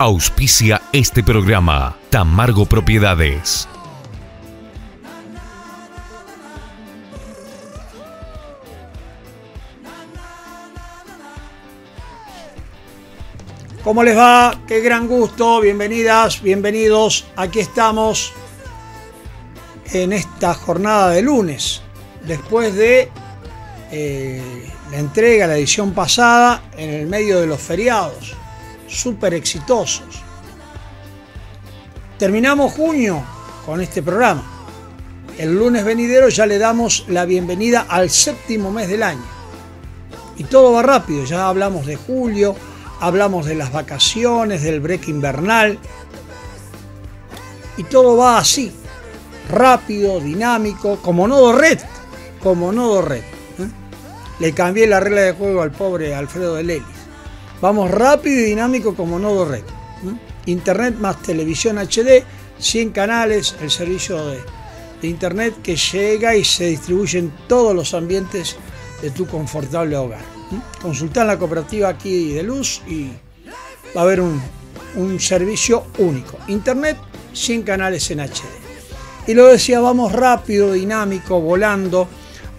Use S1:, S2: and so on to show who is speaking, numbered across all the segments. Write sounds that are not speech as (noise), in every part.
S1: Auspicia este programa. Tamargo Propiedades.
S2: ¿Cómo les va? Qué gran gusto. Bienvenidas, bienvenidos. Aquí estamos en esta jornada de lunes, después de eh, la entrega, la edición pasada, en el medio de los feriados, súper exitosos. Terminamos junio con este programa. El lunes venidero ya le damos la bienvenida al séptimo mes del año. Y todo va rápido, ya hablamos de julio, hablamos de las vacaciones, del break invernal. Y todo va así, rápido, dinámico, como nodo red, como nodo red. ¿eh? Le cambié la regla de juego al pobre Alfredo de Lelis. Vamos rápido y dinámico como nodo red. Internet más televisión HD, 100 canales, el servicio de, Internet que llega y se distribuye en todos los ambientes de tu confortable hogar. Consulta en la cooperativa aquí de Luz y va a haber un, un servicio único. Internet, 100 canales en HD. Y lo decía, vamos rápido, dinámico, volando.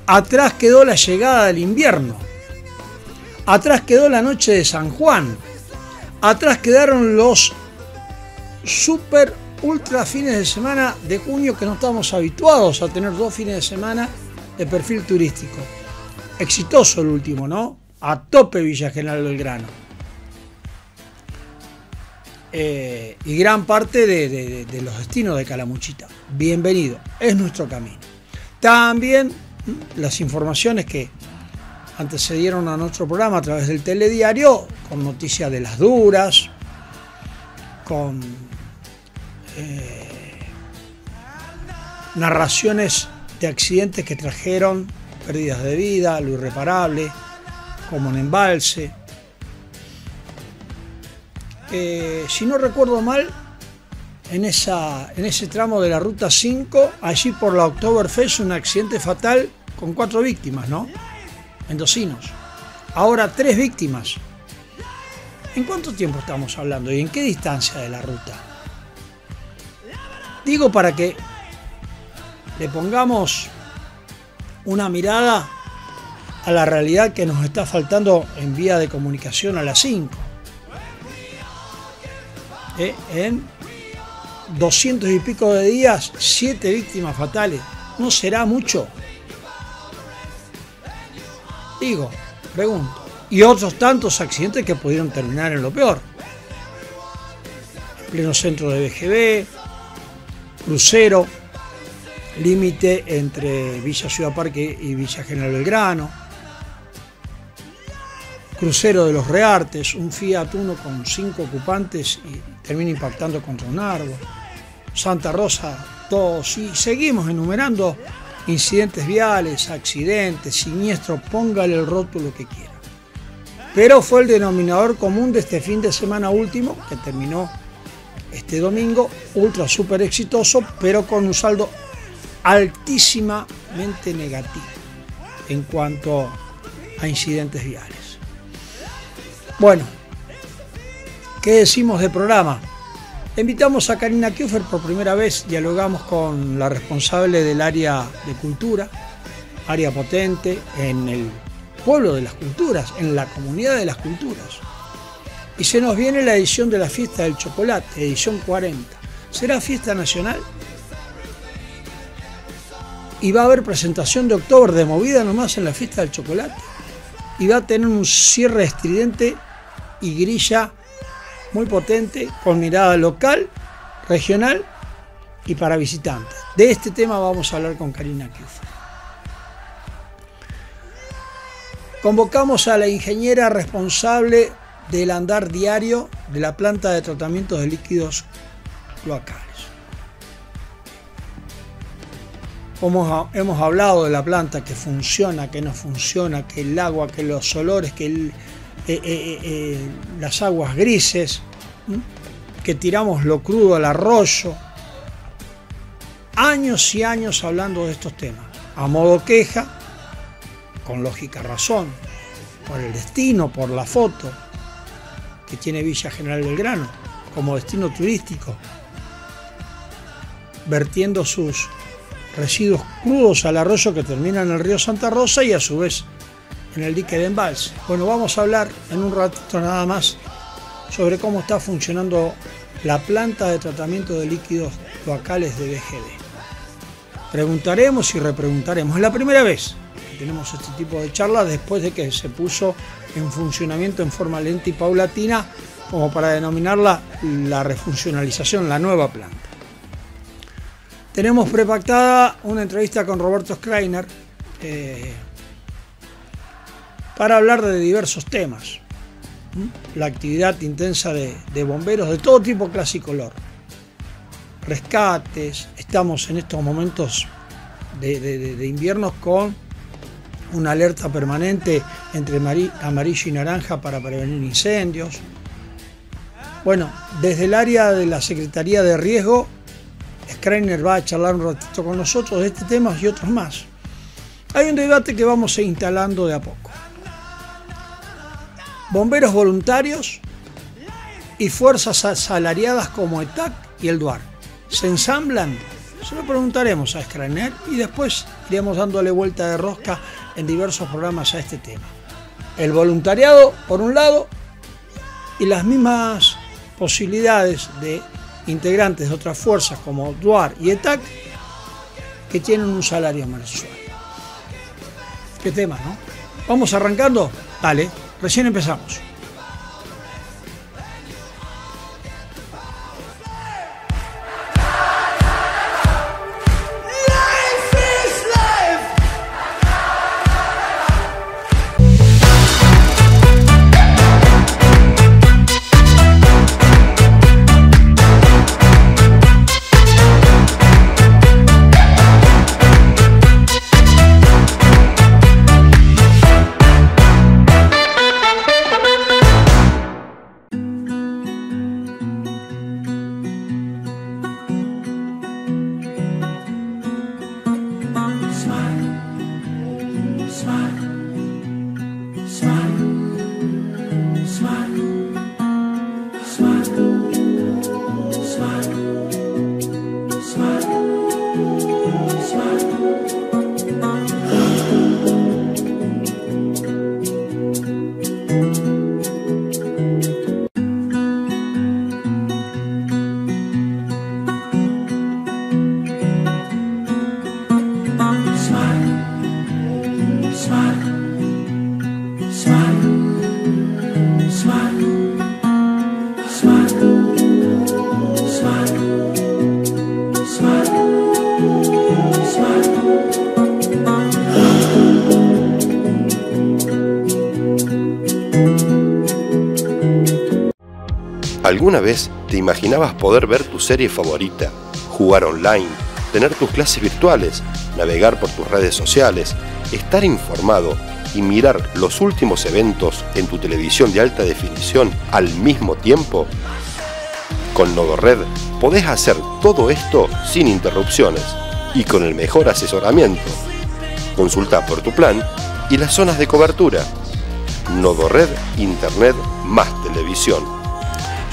S2: Atrás quedó la llegada del invierno. Atrás quedó la noche de San Juan. Atrás quedaron los super ultra fines de semana de junio que no estamos habituados a tener dos fines de semana de perfil turístico. Exitoso el último, ¿no? A tope Villa General Belgrano. Eh, y gran parte de, los destinos de Calamuchita. Bienvenido, es nuestro camino. También las informaciones que antecedieron a nuestro programa a través del telediario, con noticias de las duras, con eh, narraciones de accidentes que trajeron pérdidas de vida, lo irreparable, como en embalse. Eh, si no recuerdo mal, en, esa, en ese tramo de la ruta 5, allí por la Oktoberfest, un accidente fatal con cuatro víctimas, ¿no? Mendocinos. Ahora tres víctimas. ¿En cuánto tiempo estamos hablando y en qué distancia de la ruta? Digo para que le pongamos una mirada a la realidad que nos está faltando en vía de comunicación a las 5. Eh, en 200 y pico de días, 7 víctimas fatales. ¿No será mucho? Digo, pregunto. Y otros tantos accidentes que pudieron terminar en lo peor. Pleno centro de BGB, crucero, límite entre Villa Ciudad Parque y Villa General Belgrano, crucero de los Reartes, un Fiat Uno con cinco ocupantes y termina impactando contra un árbol, Santa Rosa, todos, y seguimos enumerando incidentes viales, accidentes, siniestros, póngale el rótulo que quiera. Pero fue el denominador común de este fin de semana último, que terminó este domingo, ultra super exitoso, pero con un saldo altísimamente negativo en cuanto a incidentes viales. Bueno, ¿qué decimos de programa? Invitamos a Karina Kiefer por primera vez, dialogamos con la responsable del área de cultura, área potente en el pueblo de las culturas, en la comunidad de las culturas. Y se nos viene la edición de la fiesta del chocolate, edición 40. ¿Será fiesta nacional? Y va a haber presentación de octubre de movida nomás en la fiesta del chocolate. Y va a tener un cierre estridente y grilla muy potente con mirada local, regional y para visitantes. De este tema vamos a hablar con Karina Kiufa. Convocamos a la ingeniera responsable del andar diario de la planta de tratamiento de líquidos cloacales. Como hemos hablado de la planta que funciona, que no funciona, que el agua, que los olores, que el, eh, eh, eh, las aguas grises, que tiramos lo crudo al arroyo. Años y años hablando de estos temas. A modo queja, con lógica razón, por el destino, por la foto que tiene Villa General Belgrano, como destino turístico, vertiendo sus residuos crudos al arroyo que termina en el río Santa Rosa y a su vez en el dique de embalse. Bueno, vamos a hablar en un ratito nada más sobre cómo está funcionando la planta de tratamiento de líquidos cloacales de BGD. Preguntaremos y repreguntaremos. Es la primera vez que tenemos este tipo de charlas después de que se puso en funcionamiento en forma lenta y paulatina como para denominarla la refuncionalización, la nueva planta. Tenemos prepactada una entrevista con Roberto Schreiner eh, para hablar de diversos temas. La actividad intensa de, bomberos de todo tipo, clase y color. Rescates, estamos en estos momentos de, inviernos con una alerta permanente entre amarillo y naranja para prevenir incendios. Bueno, desde el área de la Secretaría de Riesgo, Schreiner va a charlar un ratito con nosotros de este tema y otros más. Hay un debate que vamos a instalando de a poco. Bomberos voluntarios y fuerzas asalariadas como ETAC y el DUAR. ¿Se ensamblan? Se lo preguntaremos a Schreiner y después iremos dándole vuelta de rosca en diversos programas a este tema. El voluntariado, por un lado, y las mismas posibilidades de integrantes de otras fuerzas como DUAR y ETAC que tienen un salario mensual. ¿Qué tema, no? ¿Vamos arrancando? Dale, recién empezamos.
S3: ¿Alguna vez te imaginabas poder ver tu serie favorita, jugar online, tener tus clases virtuales, navegar por tus redes sociales, estar informado y mirar los últimos eventos en tu televisión de alta definición al mismo tiempo? Con NodoRed podés hacer todo esto sin interrupciones y con el mejor asesoramiento. Consulta por tu plan y las zonas de cobertura. NodoRed Internet más televisión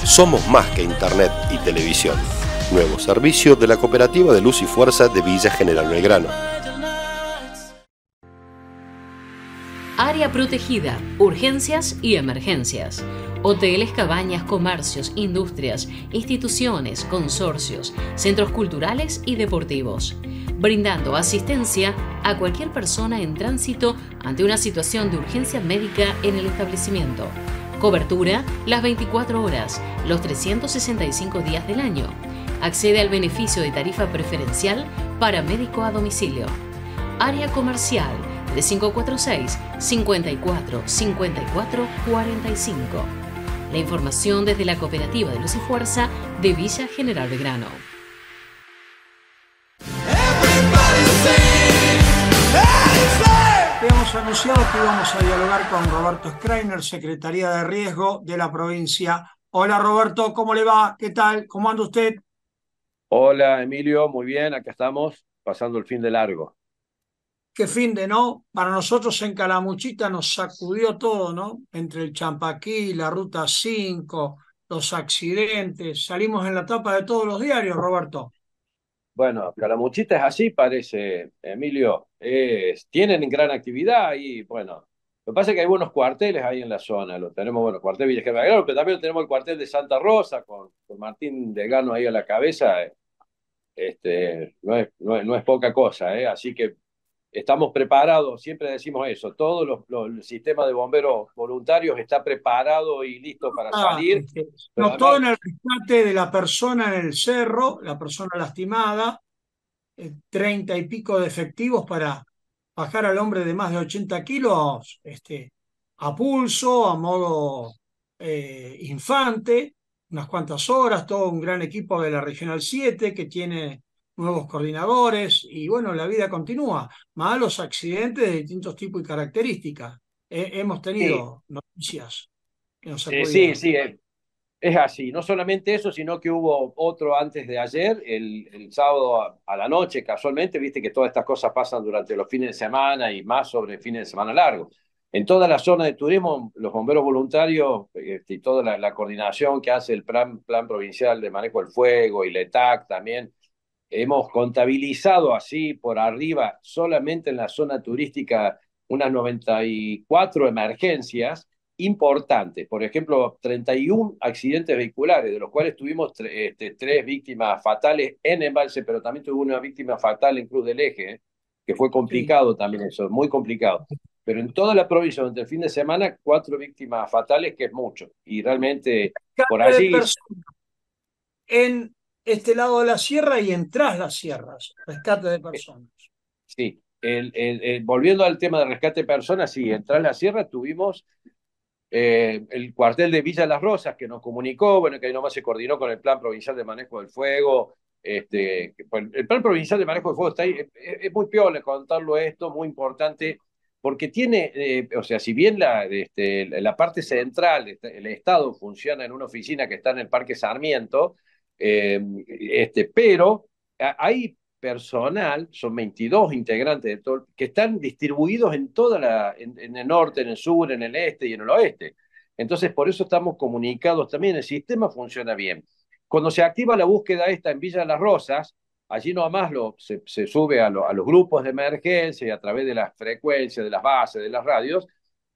S3: somos más que Internet y televisión. Nuevo servicio de la Cooperativa de Luz y Fuerza de Villa General Belgrano.
S4: Área protegida, urgencias y emergencias. Hoteles, cabañas, comercios, industrias, instituciones, consorcios, centros culturales y deportivos. Brindando asistencia a cualquier persona en tránsito ante una situación de urgencia médica en el establecimiento Cobertura las 24 horas, los 365 días del año. Accede al beneficio de tarifa preferencial para médico a domicilio. Área comercial de 546 54 54 45. La información desde la Cooperativa de Luz y Fuerza de Villa General de Grano.
S2: Habíamos anunciado que íbamos a dialogar con Roberto Schreiner, Secretaría de Riesgo de la provincia. Hola Roberto, ¿cómo le va? ¿Qué tal? ¿Cómo anda usted?
S5: Hola Emilio, muy bien, acá estamos pasando el fin de largo.
S2: Qué fin de, ¿no? Para nosotros en Calamuchita nos sacudió todo, ¿no? Entre el Champaquí, la Ruta 5, los accidentes, salimos en la tapa de todos los diarios, Roberto.
S5: Bueno, Calamuchita es así, parece, Emilio. tienen gran actividad y, bueno, lo que pasa es que hay buenos cuarteles ahí en la zona. Lo tenemos, bueno, cuartel Villa pero también tenemos el cuartel de Santa Rosa con, con Martín Delgano ahí a la cabeza. Este, no, es, no, es, poca cosa, ¿eh? así que estamos preparados, siempre decimos eso, todo los, el sistema de bomberos voluntarios está preparado y listo para ah, salir.
S2: no, todo en el rescate de la persona en el cerro, la persona lastimada, eh, treinta y pico de efectivos para bajar al hombre de más de 80 kilos este, a pulso, a modo eh, infante, unas cuantas horas, todo un gran equipo de la Regional 7 que tiene nuevos coordinadores y bueno, la vida continúa. Malos accidentes de distintos tipos y características. hemos tenido noticias
S5: que nos eh, Sí, sí, eh, es así. No solamente eso, sino que hubo otro antes de ayer, el, el sábado a, la noche, casualmente, viste que todas estas cosas pasan durante los fines de semana y más sobre fines de semana largos. En toda la zona de turismo, los bomberos voluntarios este, y toda la, coordinación que hace el plan, plan Provincial de Manejo del Fuego y la ETAC también, hemos contabilizado así por arriba solamente en la zona turística unas 94 emergencias importantes. Por ejemplo, 31 accidentes vehiculares, de los cuales tuvimos este, tres víctimas fatales en embalse, pero también tuvo una víctima fatal en Cruz del Eje, que fue complicado también eso, muy complicado pero en toda la provincia durante el fin de semana, cuatro víctimas fatales, que es mucho. Y realmente por allí...
S2: En este lado de la sierra y en tras las sierras, rescate de personas.
S5: Sí, el, volviendo al tema de rescate de personas, sí, en tras la sierra tuvimos eh, el cuartel de Villa Las Rosas que nos comunicó, bueno, que ahí nomás se coordinó con el Plan Provincial de Manejo del Fuego. Este, el Plan Provincial de Manejo del Fuego está ahí, es, es muy peor contarlo esto, muy importante porque tiene, eh, o sea, si bien la, este, la parte central, este, el Estado funciona en una oficina que está en el Parque Sarmiento, eh, este, pero hay personal, son 22 integrantes de todo, que están distribuidos en toda la, en, el norte, en el sur, en el este y en el oeste. Entonces, por eso estamos comunicados también, el sistema funciona bien. Cuando se activa la búsqueda esta en Villa Las Rosas, Allí nomás lo, se, se sube a, a, los grupos de emergencia y a través de las frecuencias, de las bases, de las radios,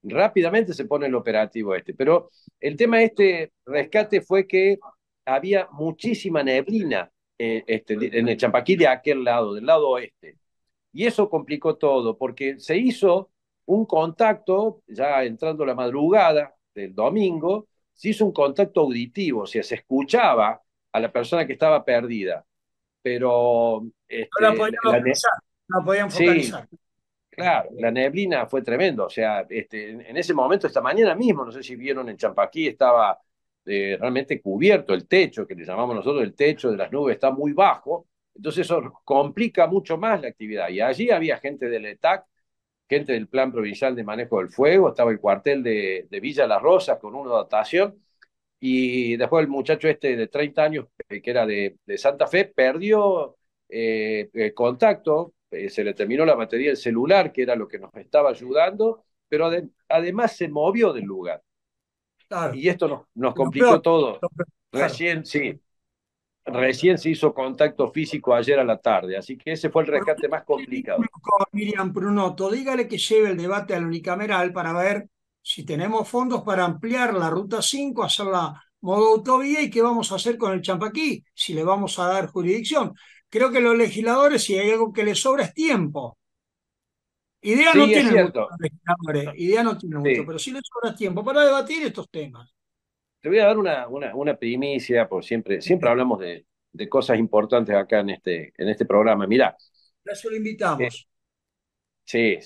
S5: rápidamente se pone el operativo este. Pero el tema de este rescate fue que había muchísima neblina eh, este, en el Champaquí de aquel lado, del lado oeste. Y eso complicó todo, porque se hizo un contacto, ya entrando la madrugada del domingo, se hizo un contacto auditivo, o sea, se escuchaba a la persona que estaba perdida pero... Este,
S2: no, la podían focalizar.
S5: claro, la neblina fue tremendo, o sea, este, en, ese momento, esta mañana mismo, no sé si vieron en Champaquí, estaba eh, realmente cubierto el techo, que le llamamos nosotros el techo de las nubes, está muy bajo, entonces eso complica mucho más la actividad. Y allí había gente del ETAC, gente del Plan Provincial de Manejo del Fuego, estaba el cuartel de, Villa Las Rosas con una dotación, y después el muchacho este de 30 años, eh, que era de, Santa Fe, perdió el contacto, eh, se le terminó la batería del celular, que era lo que nos estaba ayudando, pero además se movió del lugar. Y esto nos, nos complicó todo. Recién, sí, recién se hizo contacto físico ayer a la tarde, así que ese fue el rescate más complicado.
S2: Miriam Prunoto, dígale que lleve el debate al unicameral para ver si tenemos fondos para ampliar la ruta 5, hacerla modo autovía y qué vamos a hacer con el Champaquí, si le vamos a dar jurisdicción. Creo que los legisladores, si hay algo que les sobra, es tiempo. Idea no tiene mucho, idea no tiene mucho, pero sí les sobra tiempo para debatir estos temas.
S5: Te voy a dar una, una, una primicia, por siempre, siempre hablamos de, de, cosas importantes acá en este, en este programa. Mirá.
S2: Eso lo invitamos.
S5: sí,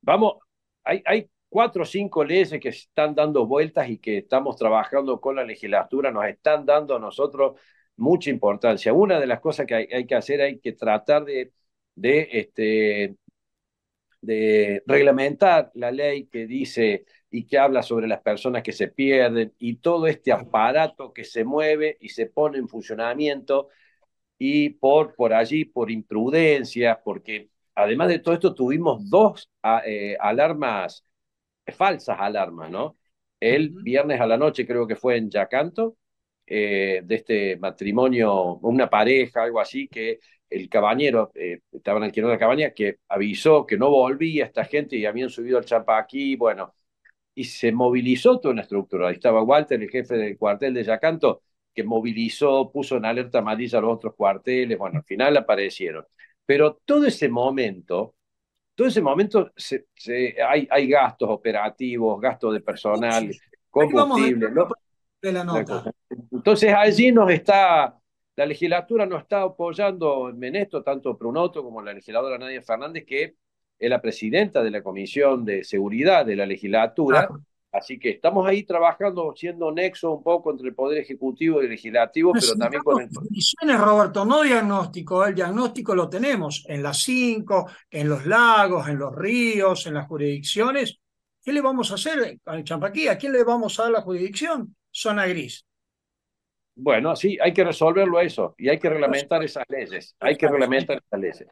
S5: vamos, hay, hay cuatro o cinco leyes que están dando vueltas y que estamos trabajando con la legislatura nos están dando a nosotros mucha importancia. Una de las cosas que hay, que hacer, hay que tratar de, de, este, de reglamentar la ley que dice y que habla sobre las personas que se pierden y todo este aparato que se mueve y se pone en funcionamiento y por, por allí, por imprudencia, porque además de todo esto tuvimos dos eh, alarmas falsas alarmas, ¿no? El viernes a la noche creo que fue en Yacanto eh, de este matrimonio, una pareja, algo así, que el cabañero, eh, estaban alquilando la cabaña, que avisó que no volvía esta gente y habían subido al Champaquí, bueno, y se movilizó toda una estructura. Ahí estaba Walter, el jefe del cuartel de Yacanto, que movilizó, puso en alerta amarilla a los otros cuarteles, bueno, al final aparecieron. Pero todo ese momento, todo ese momento se, hay, hay gastos operativos, gastos de personal, combustible, ¿no?
S2: De la nota.
S5: Entonces allí nos está, la legislatura nos está apoyando en esto, tanto Prunoto como la legisladora Nadia Fernández, que es la presidenta de la Comisión de Seguridad de la legislatura. Así que estamos ahí trabajando, siendo nexo un poco entre el Poder Ejecutivo y el Legislativo, pero también con el...
S2: Definiciones, Roberto, no diagnóstico. El diagnóstico lo tenemos en las cinco, en los lagos, en los ríos, en las jurisdicciones. ¿Qué le vamos a hacer al Champaquí? ¿A quién le vamos a dar la jurisdicción? Zona gris.
S5: Bueno, sí, hay que resolverlo eso y hay que reglamentar esas leyes. Hay que reglamentar esas leyes.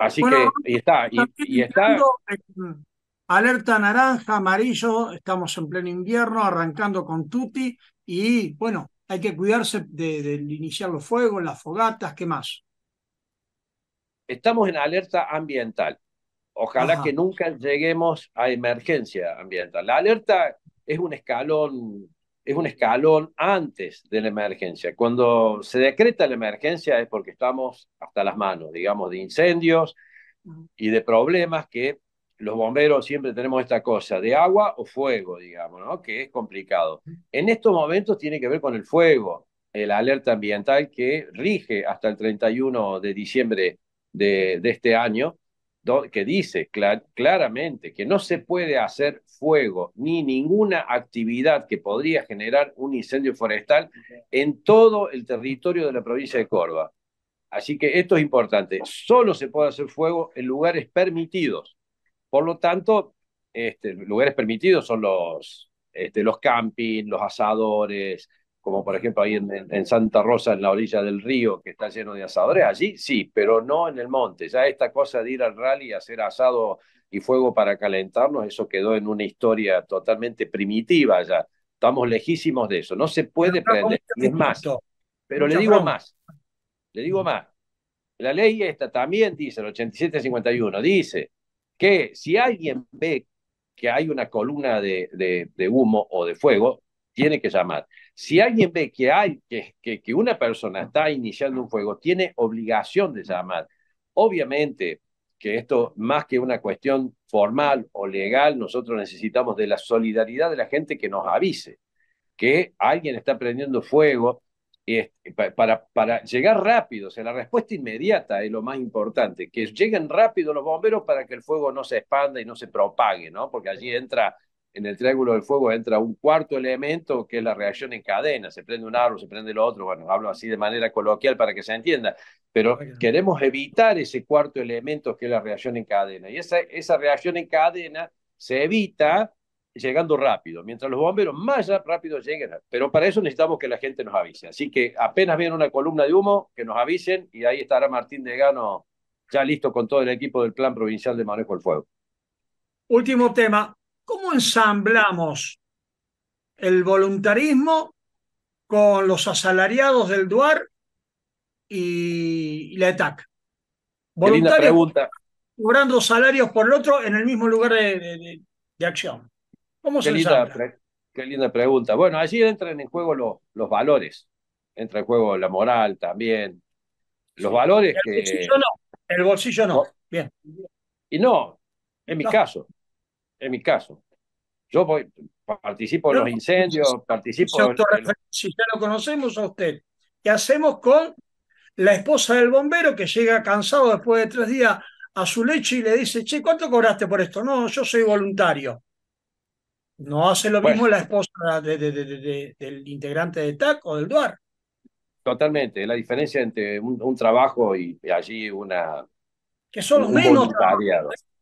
S5: Así que, y está, y, está.
S2: Alerta naranja, amarillo, estamos en pleno invierno, arrancando con Tuti, y bueno, hay que cuidarse de, iniciar los fuegos, las fogatas, ¿qué más?
S5: Estamos en alerta ambiental. Ojalá que nunca lleguemos a emergencia ambiental. La alerta es un escalón es un escalón antes de la emergencia. Cuando se decreta la emergencia es porque estamos hasta las manos, digamos, de incendios y de problemas que los bomberos siempre tenemos esta cosa, de agua o fuego, digamos, ¿no? que es complicado. En estos momentos tiene que ver con el fuego, la alerta ambiental que rige hasta el 31 de diciembre de, de este año que dice claramente que no se puede hacer fuego ni ninguna actividad que podría generar un incendio forestal en todo el territorio de la provincia de Córdoba. Así que esto es importante. Solo se puede hacer fuego en lugares permitidos. Por lo tanto, este, lugares permitidos son los, este, los campings, los asadores, como por ejemplo ahí en, Santa Rosa, en la orilla del río, que está lleno de asadores, allí sí, pero no en el monte. Ya esta cosa de ir al rally y hacer asado y fuego para calentarnos, eso quedó en una historia totalmente primitiva ya. Estamos lejísimos de eso. No se puede prender. es más, pero le digo más, le digo más. La ley esta también dice, el 8751, dice que si alguien ve que hay una columna de, de humo o de fuego, tiene que llamar. Si alguien ve que hay que, que, una persona está iniciando un fuego, tiene obligación de llamar. Obviamente que esto, más que una cuestión formal o legal, nosotros necesitamos de la solidaridad de la gente que nos avise que alguien está prendiendo fuego para, para llegar rápido, o sea, la respuesta inmediata es lo más importante, que lleguen rápido los bomberos para que el fuego no se expanda y no se propague, ¿no? Porque allí entra en el triángulo del fuego entra un cuarto elemento que es la reacción en cadena. Se prende un árbol, se prende el otro. Bueno, hablo así de manera coloquial para que se entienda. Pero queremos evitar ese cuarto elemento que es la reacción en cadena. Y esa, esa reacción en cadena se evita llegando rápido. Mientras los bomberos más rápido lleguen. Pero para eso necesitamos que la gente nos avise. Así que apenas viene una columna de humo, que nos avisen y ahí estará Martín Degano ya listo con todo el equipo del Plan Provincial de Manejo del Fuego.
S2: Último tema, ¿Cómo ensamblamos el voluntarismo con los asalariados del DUAR y la ETAC?
S5: Voluntarios
S2: cobrando salarios por el otro en el mismo lugar de, acción. ¿Cómo se ensambla?
S5: qué linda pregunta. Bueno, allí entran en juego los, los valores. Entra en juego la moral también. Los valores
S2: el Bolsillo no. El bolsillo no. Bien.
S5: Y no, en mi caso en mi caso. Yo voy, participo en los incendios, participo en...
S2: Si ya lo conocemos a usted, ¿qué hacemos con la esposa del bombero que llega cansado después de tres días a su lecho y le dice, che, ¿cuánto cobraste por esto? No, yo soy voluntario. ¿No hace lo mismo la esposa del integrante de TAC o del DUAR?
S5: Totalmente, la diferencia entre un, trabajo y, allí una...
S2: Que son menos...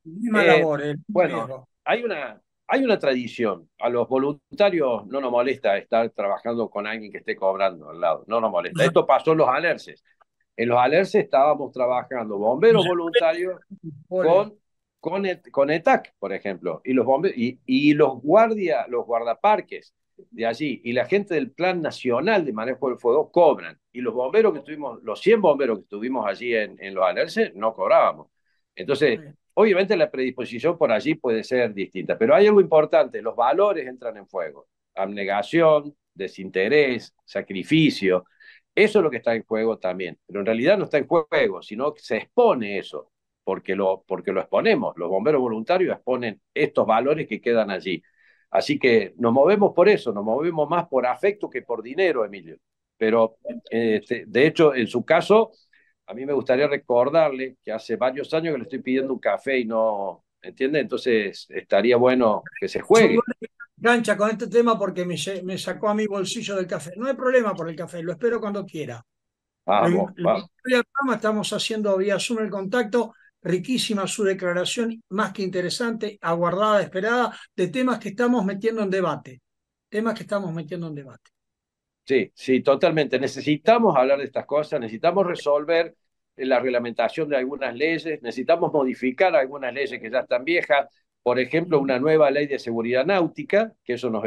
S2: Eh,
S5: bueno, hay una, hay una tradición. A los voluntarios no nos molesta estar trabajando con alguien que esté cobrando al lado. No nos molesta. Esto pasó en los alerces. En los alerces estábamos trabajando bomberos voluntarios con, con, con ETAC, por ejemplo, y los, bomberos, y, y los guardias, los guardaparques de allí y la gente del Plan Nacional de Manejo del Fuego cobran. Y los bomberos que estuvimos, los 100 bomberos que estuvimos allí en, en los alerces, no cobrábamos. Entonces, obviamente la predisposición por allí puede ser distinta, pero hay algo importante, los valores entran en fuego. Abnegación, desinterés, sacrificio, eso es lo que está en juego también. Pero en realidad no está en juego, sino que se expone eso, porque lo, porque lo exponemos. Los bomberos voluntarios exponen estos valores que quedan allí. Así que nos movemos por eso, nos movemos más por afecto que por dinero, Emilio. Pero, este, de hecho, en su caso, a mí me gustaría recordarle que hace varios años que le estoy pidiendo un café y no, ¿entiende? Entonces, estaría bueno que se juegue.
S2: Gancha con este tema porque me, me, sacó a mi bolsillo del café. No hay problema por el café, lo espero cuando quiera.
S5: Vamos, vamos.
S2: Estamos haciendo vía Zoom el contacto riquísima su declaración, más que interesante, aguardada, esperada, de temas que estamos metiendo en debate. Temas que estamos metiendo en debate.
S5: Sí, sí, totalmente. Necesitamos hablar de estas cosas, necesitamos resolver la reglamentación de algunas leyes, necesitamos modificar algunas leyes que ya están viejas, por ejemplo, una nueva ley de seguridad náutica, que eso nos,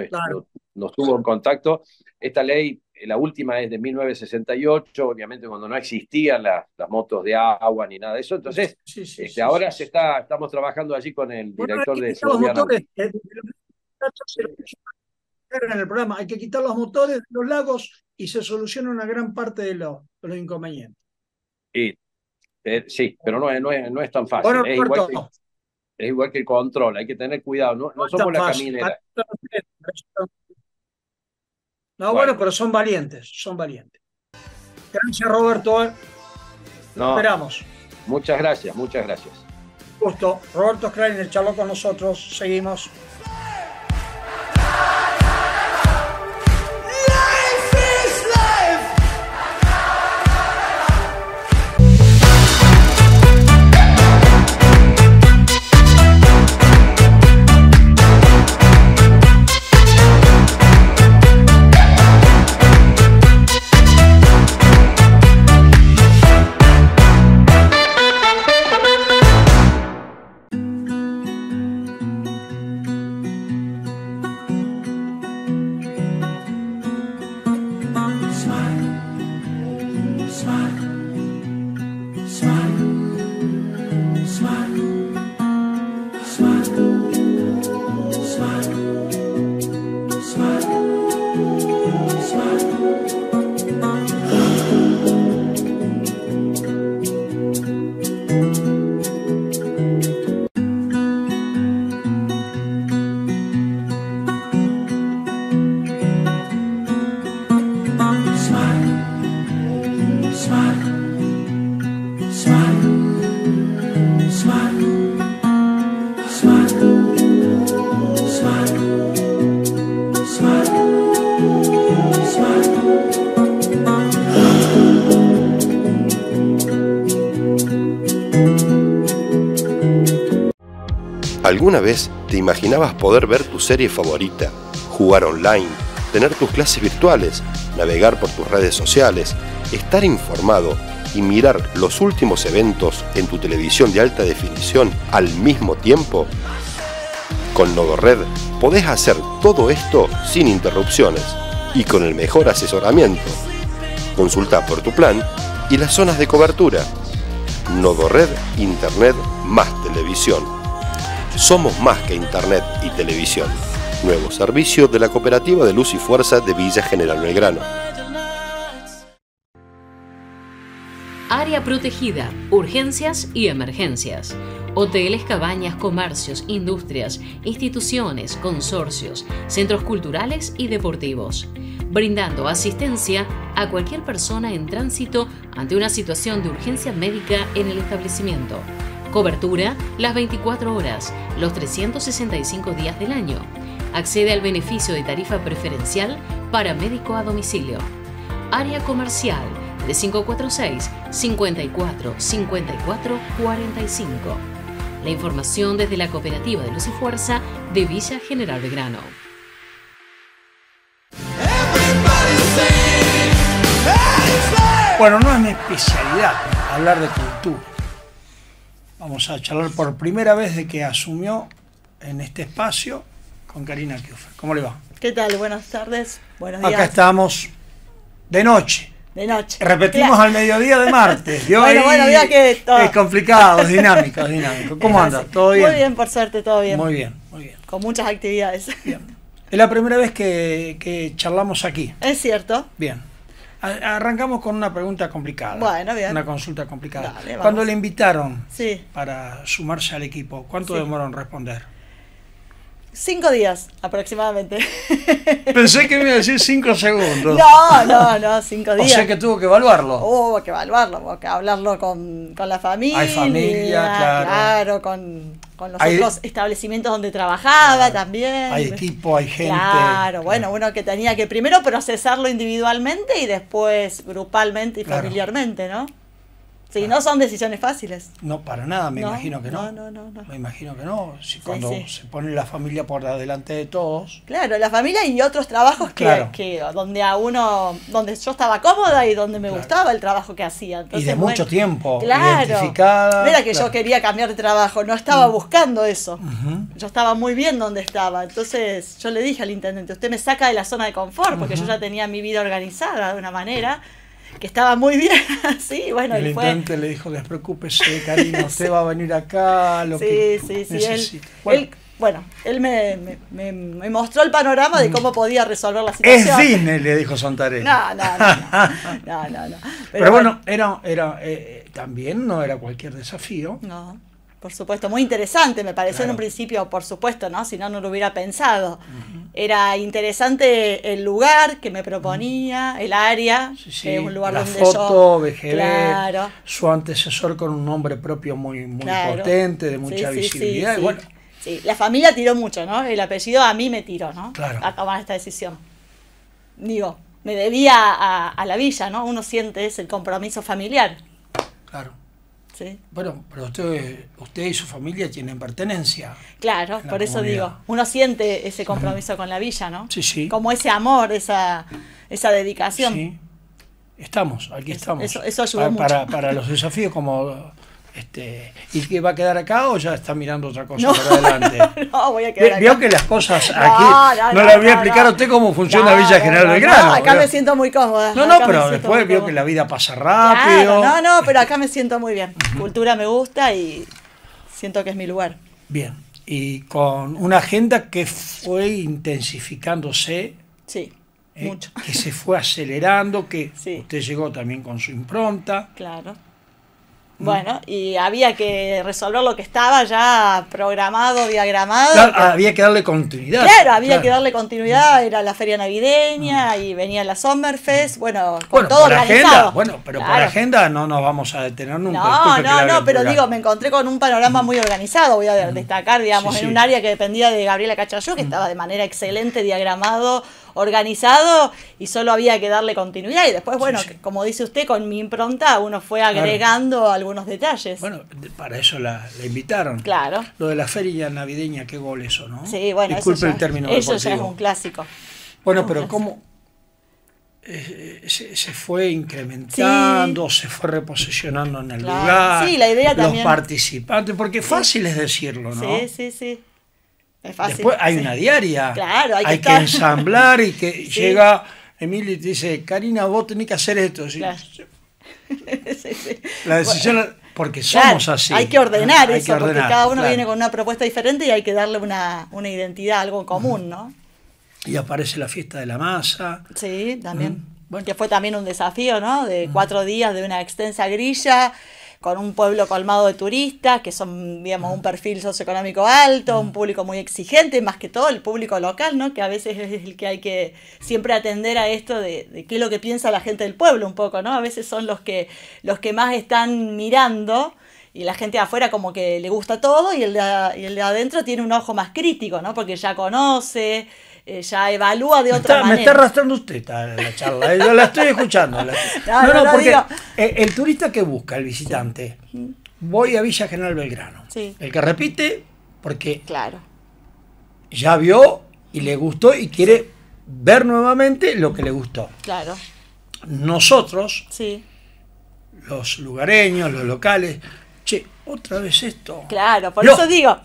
S5: nos tuvo en contacto. Esta ley la última es de 1968, obviamente cuando no existían las, las motos de agua ni nada de eso. Entonces, este, ahora se está, estamos trabajando allí con el director de seguridad.
S2: Motores, eh, en el programa, hay que quitar los motores de los lagos y se soluciona una gran parte de, los inconvenientes.
S5: Y, eh, sí, pero no es, no, es, no es tan fácil. es, igual que, es, igual que, el control, hay que tener cuidado, no, no, somos la caminera.
S2: No, bueno. pero son valientes, son valientes. Gracias, Roberto. esperamos.
S5: Muchas gracias, muchas gracias.
S2: Justo. Roberto Schreiner charló con nosotros. Seguimos.
S3: ¿Alguna vez te imaginabas poder ver tu serie favorita, jugar online, tener tus clases virtuales, navegar por tus redes sociales, estar informado y mirar los últimos eventos en tu televisión de alta definición al mismo tiempo? Con NodoRed podés hacer todo esto sin interrupciones y con el mejor asesoramiento. Consulta por tu plan y las zonas de cobertura. NodoRed Internet más televisión. Somos más que Internet y televisión. Nuevo servicio de la Cooperativa de Luz y Fuerza de Villa General Belgrano.
S4: Área protegida, urgencias y emergencias. Hoteles, cabañas, comercios, industrias, instituciones, consorcios, centros culturales y deportivos. Brindando asistencia a cualquier persona en tránsito ante una situación de urgencia médica en el establecimiento Cobertura las 24 horas, los 365 días del año. Accede al beneficio de tarifa preferencial para médico a domicilio. Área comercial de 546 54 54 45. La información desde la Cooperativa de Luz y Fuerza de Villa General Belgrano.
S2: Bueno, no es mi especialidad hablar de cultura Vamos a charlar por primera vez de que asumió en este espacio con Karina Kiofer. ¿Cómo le va?
S6: ¿Qué tal? Buenas tardes. Buenos días.
S2: Acá estamos de noche.
S6: De noche.
S2: Repetimos
S6: Claro.
S2: al mediodía de martes. ¿vio? (laughs)
S6: Bueno, bueno, mira que todo-
S2: Es complicado, es dinámico, es dinámico. ¿Cómo
S6: Es
S2: anda? ¿Todo bien?
S6: Muy bien, por suerte, todo bien.
S2: Muy bien, muy bien.
S6: Con muchas actividades.
S2: Bien. Es la primera vez que, que charlamos aquí.
S6: Es cierto.
S2: Bien. A- Arrancamos con una pregunta complicada.
S6: Bueno, bien.
S2: Una consulta complicada.
S6: Dale.
S2: Cuando le invitaron
S6: Sí.
S2: para sumarse al equipo, ¿cuánto
S6: Sí.
S2: demoró en responder?
S6: Cinco días aproximadamente. (laughs)
S2: Pensé que me iba a decir cinco segundos.
S6: no, no, no, cinco
S2: o
S6: días.
S2: sea que tuvo que evaluarlo.
S6: Hubo que evaluarlo, que hablarlo con, con la familia.
S2: Hay familia, claro.
S6: con, con los
S2: Hay-
S6: otros establecimientos donde trabajaba
S2: Claro.
S6: también.
S2: Hay equipo, hay gente.
S6: Claro, bueno, uno que tenía que primero procesarlo individualmente y después grupalmente y
S2: Claro.
S6: familiarmente, ¿no? Sí, no son decisiones fáciles.
S2: No, para nada, me
S6: No,
S2: imagino que no.
S6: no, no, no, no.
S2: Me imagino que no. Si cuando
S6: sí.
S2: se pone la familia por delante de todos.
S6: Claro, la familia y otros trabajos que,
S2: Claro.
S6: que donde a uno, donde yo estaba cómoda y donde me
S2: Claro.
S6: gustaba el trabajo que hacía. Entonces,
S2: y de
S6: bueno,
S2: mucho tiempo.
S6: Claro.
S2: Identificada.
S6: No era que
S2: claro.
S6: yo quería cambiar de trabajo, no estaba buscando eso. Yo estaba muy bien donde estaba. Entonces yo le dije al intendente, usted me saca de la zona de confort, porque yo ya tenía mi vida organizada de una manera que estaba muy bien. (laughs) sí, bueno,
S2: el intendente le dijo, despreocúpese, Karina, usted va a venir acá, lo
S6: Sí,
S2: que
S6: sí, sí. Él,
S2: necesite". Bueno,
S6: él- bueno, él me, me- me- mostró el panorama de cómo podía resolver la
S2: es
S6: situación.
S2: Disney, le dijo Santarelli.
S6: No, no, no, no, (laughs) no, no, no.
S2: Pero, bueno, era, era eh, también no era cualquier desafío.
S6: No, por supuesto, muy interesante, me pareció en un principio, por supuesto, ¿no? Si no, no lo hubiera pensado. Era interesante el lugar que me proponía, el área,
S2: Sí, sí,
S6: que es un lugar
S2: la
S6: donde
S2: foto,
S6: yo... Claro,
S2: su antecesor con un nombre propio muy, muy
S6: claro.
S2: potente, de mucha
S6: sí,
S2: visibilidad. y
S6: sí.
S2: bueno,
S6: Sí, la familia tiró mucho, ¿no? El apellido a mí me tiró, ¿no?
S2: Claro.
S6: A tomar esta decisión. Digo, me debía a, a la villa, ¿no? Uno siente ese compromiso familiar,
S2: claro.
S6: ¿Sí?
S2: Bueno, pero usted, usted y su familia tienen pertenencia.
S6: Claro, por eso
S2: comunidad.
S6: digo, uno siente ese compromiso con la villa, ¿no?
S2: Sí, sí.
S6: Como ese amor, esa, esa dedicación.
S2: Sí. Estamos, aquí
S6: Eso-
S2: estamos.
S6: eso- eso ayudó
S2: para,
S6: mucho.
S2: para, para los desafíos como este y que va a quedar acá o ya está mirando otra cosa
S6: No,
S2: por adelante. (laughs)
S6: no, voy a quedar
S2: Vio
S6: acá.
S2: que las cosas
S6: No,
S2: aquí no,
S6: no, no,
S2: le voy a
S6: no,
S2: explicar
S6: no.
S2: a usted cómo funciona
S6: No,
S2: Villa
S6: no,
S2: General
S6: no,
S2: Belgrano.
S6: no, acá
S2: ¿verdad?
S6: me siento muy cómoda.
S2: No, no, pero después
S6: cómoda.
S2: que la vida pasa
S6: Claro,
S2: rápido.
S6: no, no, pero acá me siento muy bien. Cultura me gusta y siento que es mi lugar.
S2: Bien. Y con una agenda que fue intensificándose,
S6: Sí,
S2: eh,
S6: mucho.
S2: que se fue acelerando, que
S6: Sí.
S2: usted llegó también con su impronta.
S6: Claro. Bueno, y había que resolver lo que estaba ya programado, diagramado.
S2: Claro,
S6: que-
S2: había que darle continuidad.
S6: Claro, había
S2: claro.
S6: que darle continuidad, era la feria navideña y venía la Summerfest, bueno, con
S2: Bueno,
S6: todo
S2: por
S6: organizado.
S2: agenda, bueno, pero por agenda no nos vamos a detener nunca.
S6: No,
S2: disculpe
S6: no, no, pero digo, me encontré con un panorama muy organizado, voy a destacar, digamos,
S2: Sí,
S6: en un área que dependía de Gabriela Cachayú, que estaba de manera excelente, diagramado, organizado, y solo había que darle continuidad. Y después, bueno,
S2: sí.
S6: como dice usted, con mi impronta uno fue agregando algunos detalles.
S2: Bueno, para eso la, la invitaron.
S6: Claro.
S2: Lo de la feria navideña, qué gol eso, ¿no?
S6: Sí, bueno,
S2: Disculpe
S6: eso, ya,
S2: el término
S6: eso ya es un clásico.
S2: Bueno,
S6: un
S2: pero
S6: clásico.
S2: ¿cómo eh, se, se fue incrementando, se fue reposicionando en el
S6: Claro.
S2: lugar?
S6: Sí, la idea
S2: Los
S6: también.
S2: participantes, porque fácil es decirlo, ¿no?
S6: Sí, sí, sí. Es fácil.
S2: Después hay
S6: sí.
S2: una diaria.
S6: Claro, hay que estar.
S2: ensamblar y que (laughs)
S6: Sí.
S2: llega Emilio y te dice, Karina, vos tenés que hacer esto. Sí,
S6: Claro. (laughs)
S2: La decisión, porque
S6: Claro,
S2: somos así.
S6: Hay que ordenar
S2: Hay
S6: eso,
S2: que
S6: porque
S2: ordenar,
S6: cada uno
S2: claro.
S6: viene con una propuesta diferente y hay que darle una, una identidad, algo común, ¿no?
S2: Y aparece la fiesta de la masa.
S6: Sí, también.
S2: Mm, bueno.
S6: Que fue también un desafío, ¿no? De cuatro días de una extensa grilla, con un pueblo colmado de turistas, que son, digamos, un perfil socioeconómico alto,
S2: Mm.
S6: un público muy exigente, más que todo el público local, ¿no? Que a veces es el que hay que siempre atender a esto de, de qué es lo que piensa la gente del pueblo un poco, ¿no? A veces son los que, los que más están mirando y la gente de afuera como que le gusta todo y el de, y el de adentro tiene un ojo más crítico, ¿no? Porque ya conoce, eh, ya evalúa de
S2: Me
S6: otra
S2: está, me
S6: manera.
S2: está arrastrando usted la charla, eh, yo la estoy escuchando. la- (laughs)
S6: No,
S2: no,
S6: no,
S2: no,
S6: no,
S2: porque
S6: digo-
S2: eh, el turista que busca, el visitante, voy a Villa General Belgrano.
S6: Sí.
S2: El que repite, porque
S6: Claro,
S2: ya vio y le gustó y quiere ver nuevamente lo que le gustó.
S6: claro,
S2: Nosotros,
S6: sí,
S2: los lugareños, los locales, che, otra vez esto.
S6: Claro, por
S2: No.
S6: eso digo. (laughs)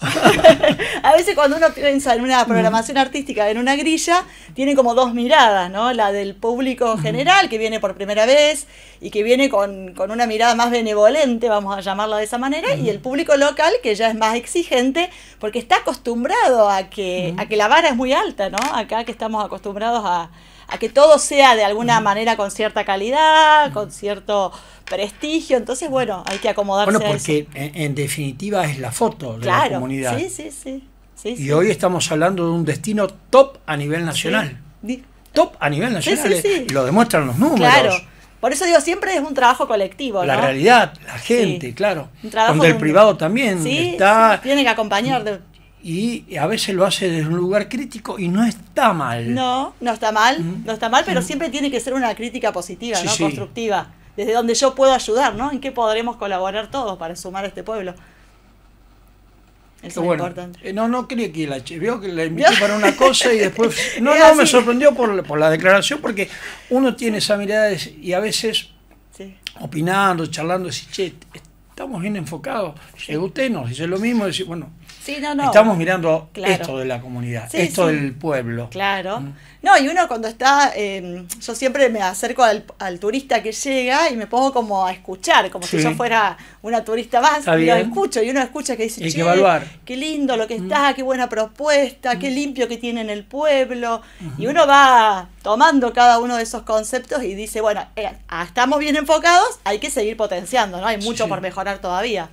S6: (laughs) a veces cuando uno piensa en una programación artística, en una grilla, tiene como dos miradas, ¿no? La del público general, que viene por primera vez y que viene con, con una mirada más benevolente, vamos a llamarla de esa manera, y el público local, que ya es más exigente, porque está acostumbrado a que, a que la vara es muy alta, ¿no? Acá que estamos acostumbrados a, a que todo sea de alguna manera con cierta calidad, con cierto prestigio, entonces bueno, hay que acomodarse
S2: Bueno,
S6: a eso.
S2: porque en, en definitiva es la foto de la comunidad.
S6: sí, sí, sí. sí,
S2: Y
S6: sí.
S2: hoy estamos hablando de un destino top a nivel nacional. Top a nivel nacional. Y lo demuestran los números.
S6: Claro. Por eso digo, siempre es un trabajo colectivo,
S2: La realidad, la gente, claro.
S6: Un trabajo
S2: Donde el privado también está.
S6: tiene que acompañar. de-
S2: Y a veces lo hace desde un lugar crítico y no está mal.
S6: No, no está mal, no está mal, pero siempre tiene que ser una crítica positiva,
S2: Sí,
S6: ¿no?
S2: sí.
S6: Constructiva. Desde donde yo puedo ayudar, ¿no? En qué podremos colaborar todos para sumar a este pueblo. Eso
S2: bueno.
S6: es importante.
S2: Eh, No, no quería que la vio que la invité para una (laughs) cosa y después. No, no, me sorprendió por, por la declaración porque uno tiene esa mirada y a veces
S6: Sí.
S2: opinando, charlando, decir, che, estamos bien enfocados. Llega usted, nos dice lo mismo, decir, bueno,
S6: Sí, no, no.
S2: estamos mirando
S6: Claro.
S2: esto de la comunidad,
S6: Sí,
S2: esto
S6: sí.
S2: del pueblo.
S6: Claro. No, y uno cuando está, eh, yo siempre me acerco al, al turista que llega y me pongo como a escuchar, como si yo fuera una turista más, y lo escucho, y uno escucha que dice,
S2: Hay que
S6: "Che,
S2: evaluar". Mm.
S6: qué lindo lo que está, qué buena propuesta, qué limpio que tiene en el pueblo, y uno va tomando cada uno de esos conceptos y dice, bueno, eh, ah, estamos bien enfocados, hay que seguir potenciando, ¿no? Hay mucho por mejorar todavía.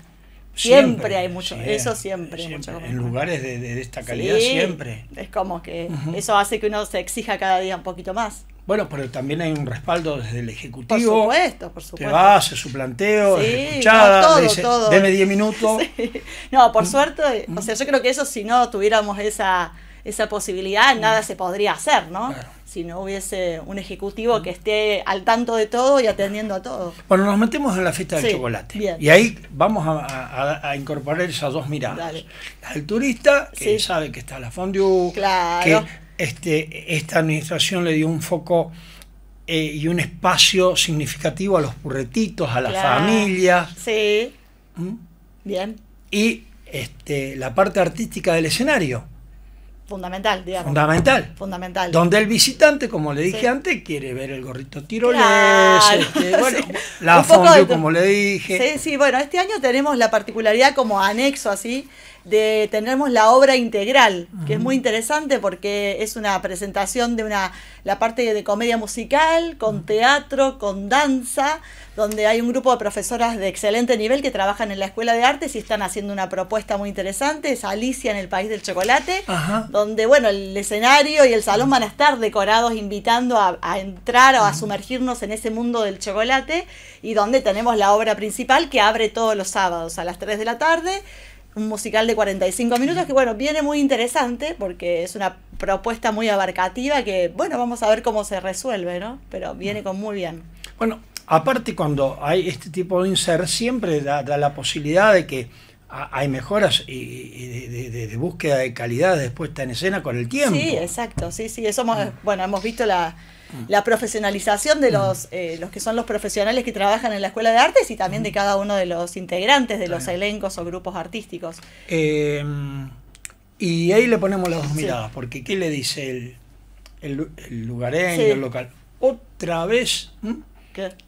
S6: Siempre, hay mucho, eso siempre, mucho por
S2: En lugares de, de esta calidad,
S6: Sí,
S2: siempre.
S6: Es como que eso hace que uno se exija cada día un poquito más.
S2: Bueno, pero también hay un respaldo desde el
S6: Por
S2: Ejecutivo.
S6: supuesto, por supuesto.
S2: va, hace su planteo,
S6: Sí,
S2: es escuchada,
S6: no, todo,
S2: dice,
S6: todo.
S2: deme 10 minutos. (laughs)
S6: Sí. No, por suerte, o sea, yo creo que eso si no tuviéramos esa, esa posibilidad, nada se podría hacer, ¿no?
S2: Claro.
S6: Si no hubiese un ejecutivo que esté al tanto de todo y atendiendo a todo.
S2: Bueno, nos metemos en la fiesta del
S6: Sí,
S2: chocolate.
S6: bien.
S2: Y ahí vamos a, a- a incorporar esas dos miradas.
S6: Dale.
S2: La del turista, que
S6: Sí.
S2: sabe que está la fondue,
S6: Claro.
S2: que este, esta administración le dio un foco eh, y un espacio significativo a los purretitos, a las
S6: Claro.
S2: familias.
S6: Sí,
S2: ¿m?
S6: bien,
S2: Y este, la parte artística del escenario,
S6: fundamental, digamos.
S2: fundamental.
S6: fundamental.
S2: Donde el visitante, como le dije
S6: Sí.
S2: antes, quiere ver el gorrito tirolés,
S6: Claro,
S2: este, (laughs) bueno,
S6: sí.
S2: la
S6: de
S2: fondue, como le dije.
S6: Sí, sí, bueno, este año tenemos la particularidad como anexo así de tenemos la obra integral, que es muy interesante porque es una presentación de una la parte de comedia musical, con teatro, con danza, donde hay un grupo de profesoras de excelente nivel que trabajan en la Escuela de Artes y están haciendo una propuesta muy interesante, es Alicia en el País del Chocolate,
S2: Ajá.
S6: donde bueno, el escenario y el salón van a estar decorados invitando a, a entrar o a sumergirnos en ese mundo del chocolate y donde tenemos la obra principal que abre todos los sábados a las 3 de la tarde, un musical de 45 minutos que bueno, viene muy interesante porque es una propuesta muy abarcativa que bueno, vamos a ver cómo se resuelve, ¿no? Pero viene con muy bien.
S2: Bueno, aparte cuando hay este tipo de insert, siempre da, la posibilidad de que hay mejoras y, y de, de- de- de búsqueda de calidad de puesta en escena con el tiempo.
S6: Sí, exacto, sí, sí, eso hemos, bueno, hemos visto la, la profesionalización de los, eh, los que son los profesionales que trabajan en la Escuela de Artes y también de cada uno de los integrantes de los elencos o grupos artísticos.
S2: Eh, y ahí le ponemos las dos
S6: Sí.
S2: miradas, porque ¿qué le dice el, el, el lugareño,
S6: Sí.
S2: el local? Otra vez.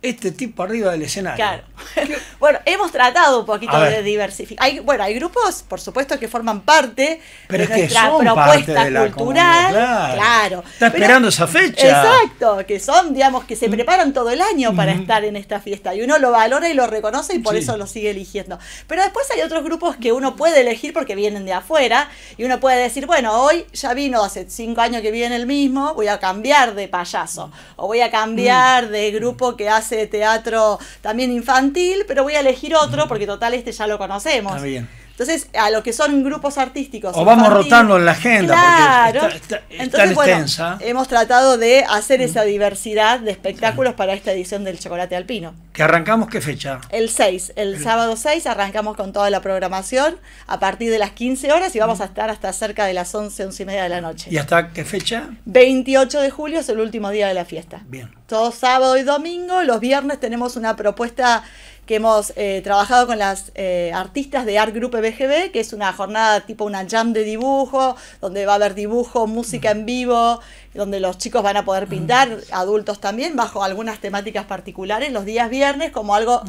S2: Este tipo arriba del escenario.
S6: Claro. (laughs) bueno, hemos tratado un poquito de diversificar. Hay, bueno, hay grupos, por supuesto, que forman parte
S2: Pero
S6: de nuestra propuesta
S2: de
S6: cultural.
S2: claro.
S6: claro.
S2: Está
S6: Pero-
S2: esperando esa fecha.
S6: Exacto, que son, digamos, que se preparan todo el año para
S2: Ujú.
S6: estar en esta fiesta y uno lo valora y lo reconoce y por
S2: Sí.
S6: eso lo sigue eligiendo. Pero después hay otros grupos que uno puede elegir porque vienen de afuera y uno puede decir, bueno, hoy ya vino hace cinco años que viene el mismo, voy a cambiar de payaso o voy a cambiar de grupo que hace teatro también infantil, pero voy a elegir otro porque total este ya lo conocemos.
S2: Está bien.
S6: Entonces, a lo que son grupos artísticos.
S2: O vamos
S6: infantiles-
S2: rotando en la agenda,
S6: Claro.
S2: porque está, está- es
S6: Entonces, bueno,
S2: extensa
S6: hemos tratado de hacer esa diversidad de espectáculos para esta edición del Chocolate Alpino.
S2: que arrancamos qué fecha.
S6: El 6, el sábado 6, arrancamos con toda la programación a partir de las 15 horas y vamos a estar hasta cerca de las 11, 11 y media de la noche.
S2: ¿Y hasta qué fecha?
S6: 28 de julio es el último día de la fiesta.
S2: Bien.
S6: Todo sábado y domingo, los viernes tenemos una propuesta que hemos eh, trabajado con las eh, artistas de Art Group BGB, que es una jornada tipo una jam de dibujo, donde va a haber dibujo, música en vivo, donde los chicos van a poder pintar, adultos también, bajo algunas temáticas particulares, los días viernes, como algo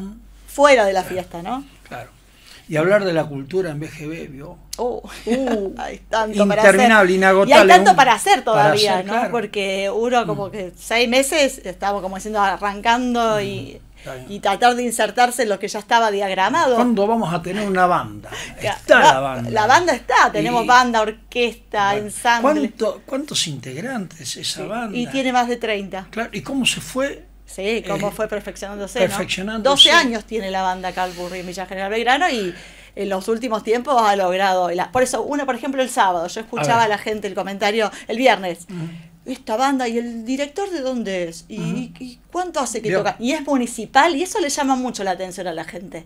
S6: fuera de la fiesta, ¿no?
S2: Claro. Y hablar de la cultura en BGB, ¿vio?
S6: Uh,
S2: Uh, (laughs)
S6: hay tanto para
S2: interminable,
S6: hacer.
S2: inagotable.
S6: Y hay tanto para hacer todavía,
S2: hacer,
S6: ¿no?
S2: claro. Mm.
S6: Porque uno como que seis meses estamos como diciendo arrancando y,
S2: bien.
S6: Y tratar de insertarse en lo que ya estaba diagramado.
S2: ¿Cuándo vamos a tener una banda? (laughs) Está la banda.
S6: La banda está, tenemos
S2: Y-
S6: banda, orquesta,
S2: Bueno,
S6: ensamble.
S2: ¿cuánto- ¿Cuántos integrantes esa banda?
S6: Y tiene más de 30.
S2: Claro, ¿y cómo se fue?
S6: Sí, cómo
S2: Eh,
S6: fue perfeccionándose.
S2: perfeccionándose.
S6: ¿no? 12 años tiene la banda Calburri en Villa General Belgrano y en los últimos tiempos ha logrado. por eso, uno, por ejemplo, el sábado, yo escuchaba
S2: A
S6: la gente el comentario el viernes. Esta banda y el director de dónde es y, y cuánto hace que toca y es municipal y eso le llama mucho la atención a la gente.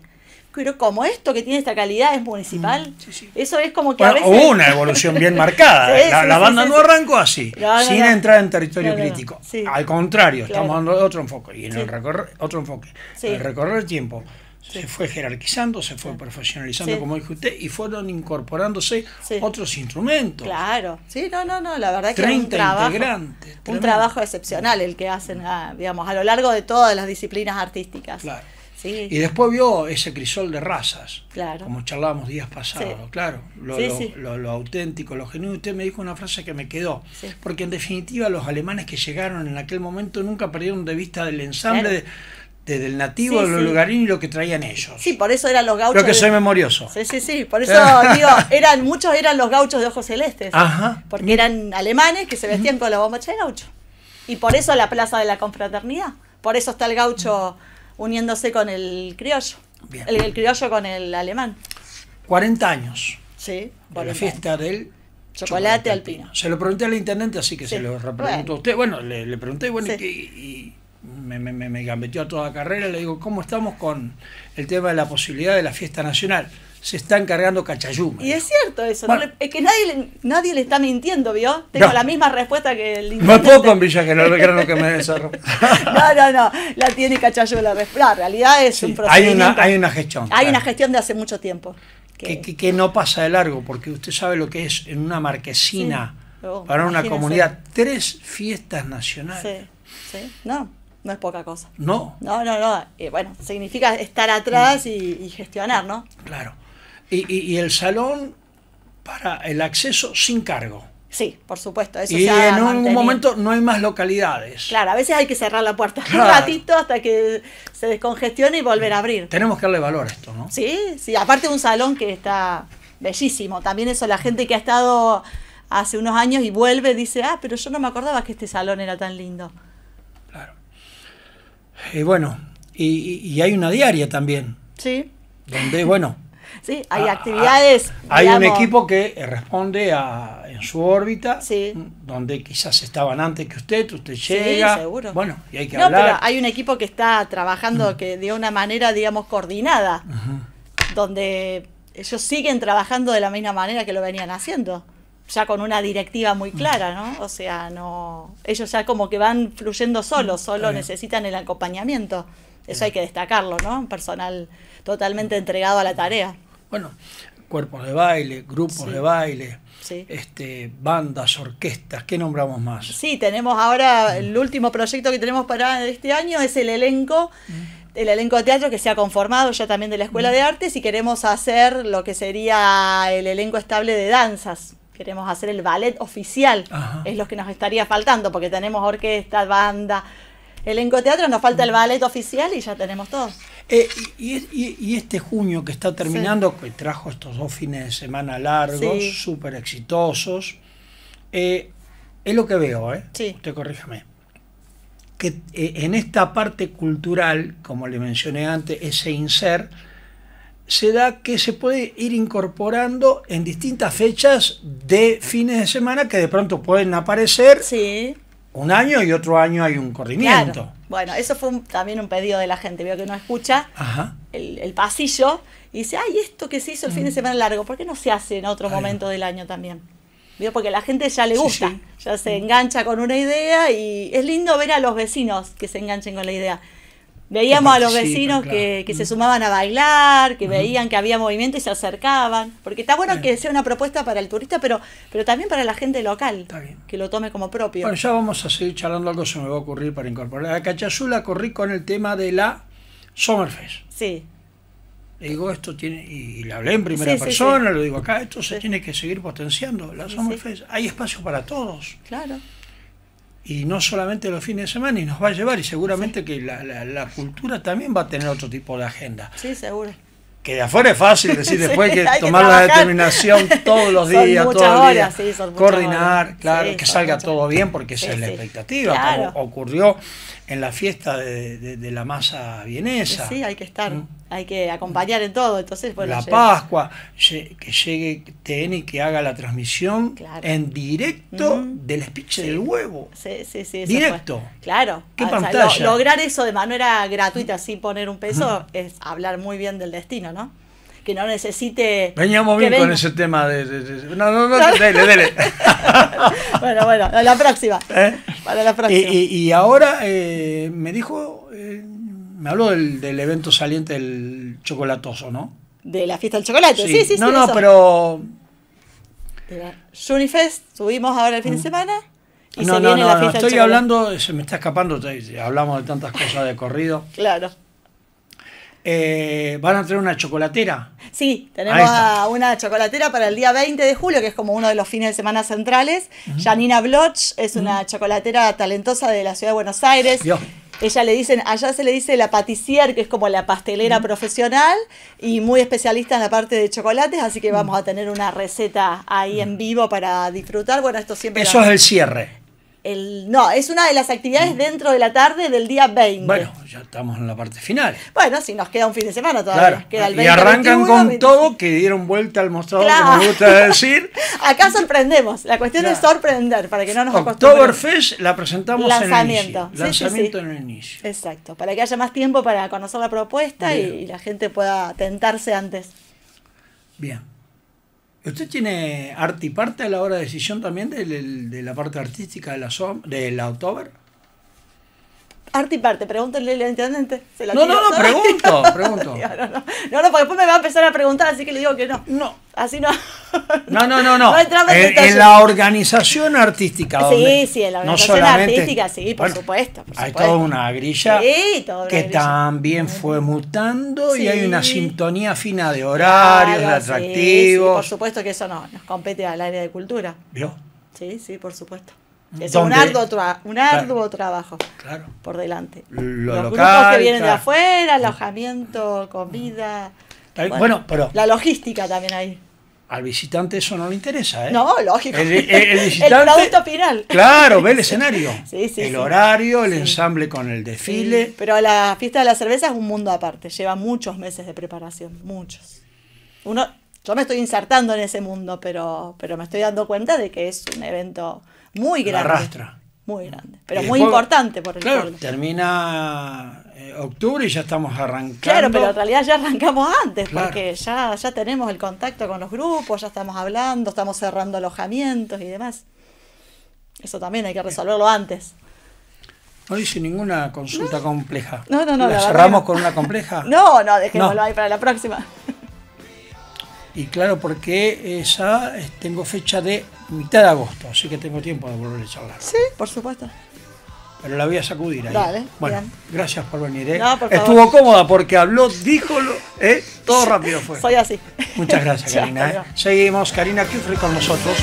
S6: Pero como esto que tiene esta calidad es municipal,
S2: sí, sí.
S6: eso es como que
S2: Bueno,
S6: a veces
S2: hubo una evolución bien marcada. (laughs)
S6: Sí,
S2: la banda no arrancó así,
S6: No, no,
S2: sin
S6: no.
S2: entrar en territorio crítico. Al contrario,
S6: Claro.
S2: estamos dando otro enfoque. Y en el recorrer, otro enfoque. El recorrer el tiempo se fue jerarquizando, se fue profesionalizando, como dijo usted, y fueron incorporándose otros instrumentos.
S6: Claro, sí, no, no, no, la verdad que es un
S2: 30
S6: trabajo,
S2: integrantes,
S6: un
S2: tremendo.
S6: trabajo excepcional el que hacen, a, digamos, a lo largo de todas las disciplinas artísticas.
S2: Claro.
S6: Sí,
S2: Y después vio ese crisol de razas,
S6: Claro.
S2: como charlábamos días pasados,
S6: Sí.
S2: claro, lo,
S6: Sí,
S2: lo- lo- lo auténtico, lo genuino. Usted me dijo una frase que me quedó, porque en definitiva los alemanes que llegaron en aquel momento nunca perdieron de vista del ensamble de- de- del nativo,
S6: Sí, sí.
S2: lugarín y lo que traían ellos.
S6: sí, por eso eran los gauchos.
S2: Creo que
S6: de-
S2: soy memorioso.
S6: Sí, sí, sí, por eso (laughs) digo, eran, muchos eran los gauchos de ojos celestes.
S2: Ajá.
S6: Porque eran alemanes que se vestían con la bombacha de gaucho. Y por eso la plaza de la confraternidad. Por eso está el gaucho uniéndose con el criollo.
S2: Bien.
S6: El, el criollo con el alemán.
S2: 40 años
S6: Sí,
S2: de
S6: por
S2: la
S6: el-
S2: fiesta del
S6: Chocolate alpino.
S2: Se lo pregunté al intendente, así que
S6: Sí.
S2: se lo repregunto
S6: Bueno.
S2: a usted. Bueno, le, le pregunté, bueno,
S6: Sí.
S2: y, y me, me, me- gambeteó a toda carrera. Le digo, ¿cómo estamos con el tema de la posibilidad de la fiesta nacional? Se está encargando Cachayú. me
S6: Y es cierto eso, no le- es que nadie le, nadie le está mintiendo, ¿vio? Tengo
S2: No.
S6: la misma respuesta que el
S2: No
S6: intendente.
S2: poco en Villa General Belgrano que me desarrolló. (laughs)
S6: No, no, no, la tiene Cachayú la respuesta. Realidad es
S2: Sí,
S6: un
S2: hay
S6: procedimiento.
S2: una, hay una gestión.
S6: Hay
S2: claro,
S6: una gestión de hace mucho tiempo. que-
S2: que, que- que no pasa de largo, porque usted sabe lo que es en una marquesina
S6: Sí. Oh,
S2: para una comunidad. Tres fiestas nacionales.
S6: Sí, sí, no, no es poca cosa.
S2: No,
S6: No, no, no. eh, bueno, significa estar atrás y, y gestionar, ¿no?
S2: claro. Y, y- y el salón para el acceso sin cargo.
S6: Sí, por supuesto. Eso
S2: y
S6: se ha
S2: en un momento no hay más localidades.
S6: Claro, a veces hay que cerrar la puerta
S2: Claro.
S6: un ratito hasta que se descongestione y volver a abrir.
S2: Tenemos que darle valor a esto, ¿no?
S6: Sí, sí, aparte de un salón que está bellísimo. También eso, la gente que ha estado hace unos años y vuelve dice, ah, pero yo no me acordaba que este salón era tan lindo.
S2: Y bueno, y, hay una diaria también,
S6: Sí,
S2: donde, bueno, (laughs)
S6: sí, hay actividades.
S2: hay un equipo que responde a, en su órbita,
S6: Sí.
S2: donde quizás estaban antes que usted, usted
S6: Sí,
S2: llega.
S6: seguro.
S2: Bueno, y hay que
S6: No, pero
S2: hablar.
S6: hay un equipo que está trabajando que de una manera, digamos, coordinada, donde ellos siguen trabajando de la misma manera que lo venían haciendo, ya con una directiva muy clara, ¿no? O sea, no, ellos ya como que van fluyendo solos, solo
S2: bien.
S6: necesitan el acompañamiento. Eso hay que destacarlo, ¿no? Un personal totalmente entregado a la tarea.
S2: Bueno, cuerpos de baile, grupos
S6: Sí.
S2: de baile,
S6: Sí.
S2: este, bandas, orquestas, ¿qué nombramos más?
S6: Sí, tenemos ahora el último proyecto que tenemos para este año es el elenco, el elenco de teatro que se ha conformado ya también de la Escuela de Artes y queremos hacer lo que sería el elenco estable de danzas. Queremos hacer el ballet oficial,
S2: Ajá.
S6: es lo que nos estaría faltando porque tenemos orquesta, banda, elenco teatro, nos falta el ballet oficial y ya tenemos todo.
S2: Eh, y, y- y este junio que está terminando, que trajo estos dos fines de semana largos,
S6: Sí.
S2: súper exitosos, eh, es lo que veo, ¿eh?
S6: Sí.
S2: Usted corríjame. Que eh, en esta parte cultural, como le mencioné antes, ese insert, se da que se puede ir incorporando en distintas fechas de fines de semana que de pronto pueden aparecer
S6: Sí,
S2: un año y otro año hay un corrimiento.
S6: claro. Bueno, eso fue un- también un pedido de la gente, veo que no escucha.
S2: Ajá.
S6: el, el pasillo y dice, ay, esto que se hizo el fin de semana largo, ¿por qué no se hace en otro
S2: Mm.
S6: Momento del año también? ¿Vio? Porque a la gente ya le gusta,
S2: sí.
S6: ya se engancha con una idea y es lindo ver a los vecinos que se enganchen con la idea. Veíamos a los vecinos
S2: claro.
S6: que, que se sumaban a bailar, que veían que había movimiento y se acercaban. Porque está bueno que sea una propuesta para el turista, pero, pero también para la gente local,
S2: Está bien.
S6: que lo tome como propio.
S2: Bueno, ya vamos a seguir charlando algo se me va a ocurrir para incorporar. A Cachazula corrí con el tema de la Summerfest.
S6: Sí,
S2: Le digo, esto tiene, y le hablé en primera
S6: Sí, sí,
S2: persona, le digo acá, esto se
S6: Sí.
S2: tiene que seguir potenciando. La
S6: Sí,
S2: Summerfest, hay espacio para todos.
S6: claro.
S2: Y no solamente los fines de semana, y nos va a llevar, y seguramente que la, la- la cultura también va a tener otro tipo de agenda.
S6: Sí, seguro.
S2: Que de afuera es fácil decir (laughs)
S6: Sí,
S2: después que
S6: hay que
S2: tomar la determinación todos los días, todos los días,
S6: horas, sí, son muchas
S2: coordinar,
S6: horas.
S2: claro, que salga todo bien porque esa es la expectativa,
S6: Claro.
S2: como ocurrió en la fiesta de, de- de la masa vienesa.
S6: Sí, hay que estar,
S2: Mm.
S6: hay que acompañar en todo. Entonces, bueno,
S2: la Pascua, que llegue TN y que haga la transmisión
S6: Claro.
S2: en directo del speech del huevo.
S6: Sí, sí, sí.
S2: Directo.
S6: fue. Claro.
S2: ¿Qué
S6: O sea,
S2: pantalla?
S6: lo- lograr eso de manera gratuita sin poner un peso es hablar muy bien del destino, ¿no? Que no necesite.
S2: Veníamos bien con ese tema de... de- de- no, no, no, dele, dele. (laughs)
S6: bueno, bueno, a la próxima. (laughs)
S2: ¿Eh?
S6: Para la próxima.
S2: y- y ahora eh, me dijo, eh, me habló del, del evento saliente del chocolatoso, ¿no?
S6: de la fiesta del chocolate. Sí, sí, sí.
S2: no, no,
S6: eso.
S2: pero...
S6: Junifest, subimos ahora el fin de semana. Y
S2: Mm. No,
S6: se
S2: no,
S6: viene
S2: no,
S6: la
S2: no,
S6: fiesta del
S2: estoy hablando, se me está escapando, te- hablamos de tantas cosas de corrido.
S6: Claro.
S2: Eh, ¿Van a traer una chocolatera?
S6: Sí, tenemos a una chocolatera para el día 20 de julio, que es como uno de los fines de semana centrales. Janina Bloch es una chocolatera talentosa de la ciudad de Buenos Aires. Ella le dicen, allá se le dice la patissier, que es como la pastelera profesional y muy especialista en la parte de chocolates, así que vamos a tener una receta ahí en vivo para disfrutar. Bueno, esto siempre
S2: Eso
S6: lo-
S2: es el cierre.
S6: El, no, es una de las actividades dentro de la tarde del día 20.
S2: Bueno, ya estamos en la parte final.
S6: Bueno, si nos queda un fin de semana todavía.
S2: Claro.
S6: Queda el
S2: y
S6: 20,
S2: arrancan
S6: 21,
S2: con
S6: 25.
S2: todo, que dieron vuelta al mostrador,
S6: Claro.
S2: como me gusta decir. (laughs)
S6: Acá sorprendemos. La cuestión es sorprender para que no nos.
S2: Oktoberfest la presentamos
S6: Lanzamiento.
S2: en el inicio.
S6: Sí,
S2: Lanzamiento
S6: sí.
S2: en el inicio.
S6: Exacto, para que haya más tiempo para conocer la propuesta y, y la gente pueda tentarse antes.
S2: Bien. ¿Usted tiene arte y parte a la hora de decisión también de, de- la parte artística de la, de la?
S6: Arte y parte, pregúntenle al intendente. se la (laughs)
S2: No, no, no, pregunto, pregunto.
S6: No, no, porque después me va a empezar a preguntar, así que le digo que no.
S2: No.
S6: Así no.
S2: No, no, no, no. (laughs)
S6: En
S2: en la organización artística.
S6: Sí,
S2: donde
S6: sí, en la organización artística, sí, por supuesto, por
S2: hay
S6: supuesto.
S2: toda una grilla
S6: Sí, toda una
S2: que
S6: grilla.
S2: también fue mutando y hay una sintonía fina de horarios,
S6: Claro,
S2: de
S6: sí, sí,
S2: atractivos.
S6: por supuesto que eso no, nos compete al área de cultura.
S2: ¿Vio?
S6: Sí, sí, por supuesto. Es
S2: ¿Dónde?
S6: un arduo, tra- un arduo
S2: Claro.
S6: trabajo
S2: Claro.
S6: por delante.
S2: Lo
S6: Los grupos
S2: local,
S6: que vienen de afuera, alojamiento, comida.
S2: Bueno, pero-
S6: La logística también ahí.
S2: Al visitante eso no le interesa, ¿eh?
S6: No, lógico.
S2: El, el- (laughs) el visitante,
S6: producto final.
S2: Claro, ve el (laughs) escenario.
S6: Sí, sí,
S2: el
S6: sí.
S2: horario, el ensamble con el desfile.
S6: pero la fiesta de la cerveza es un mundo aparte. Lleva muchos meses de preparación, muchos. Uno, yo me estoy insertando en ese mundo, pero, pero me estoy dando cuenta de que es un evento muy
S2: La
S6: grande.
S2: arrastra.
S6: Muy grande. Pero muy
S2: después-
S6: importante por el
S2: Claro,
S6: pueblo.
S2: termina eh, octubre y ya estamos arrancando.
S6: Claro, pero en realidad ya arrancamos antes,
S2: Claro.
S6: porque ya, ya tenemos el contacto con los grupos, ya estamos hablando, estamos cerrando alojamientos y demás. Eso también hay que resolverlo antes.
S2: No hice ninguna consulta compleja.
S6: No, no, no, la
S2: ¿La
S6: verdad
S2: cerramos con una compleja? (laughs)
S6: No, no, dejémoslo
S2: No.
S6: ahí para la próxima.
S2: Y claro, porque esa eh, tengo fecha de mitad de agosto, así que tengo tiempo de volver a charlar.
S6: Sí, por supuesto.
S2: Pero la voy a sacudir ahí.
S6: Dale,
S2: bueno,
S6: bien.
S2: gracias por venir. ¿eh?
S6: No, por favor.
S2: Estuvo cómoda porque habló, dijo, ¿eh? todo rápido fue.
S6: Soy así.
S2: Muchas gracias, (laughs) Karina. ¿eh? Seguimos, Karina Kifri con nosotros.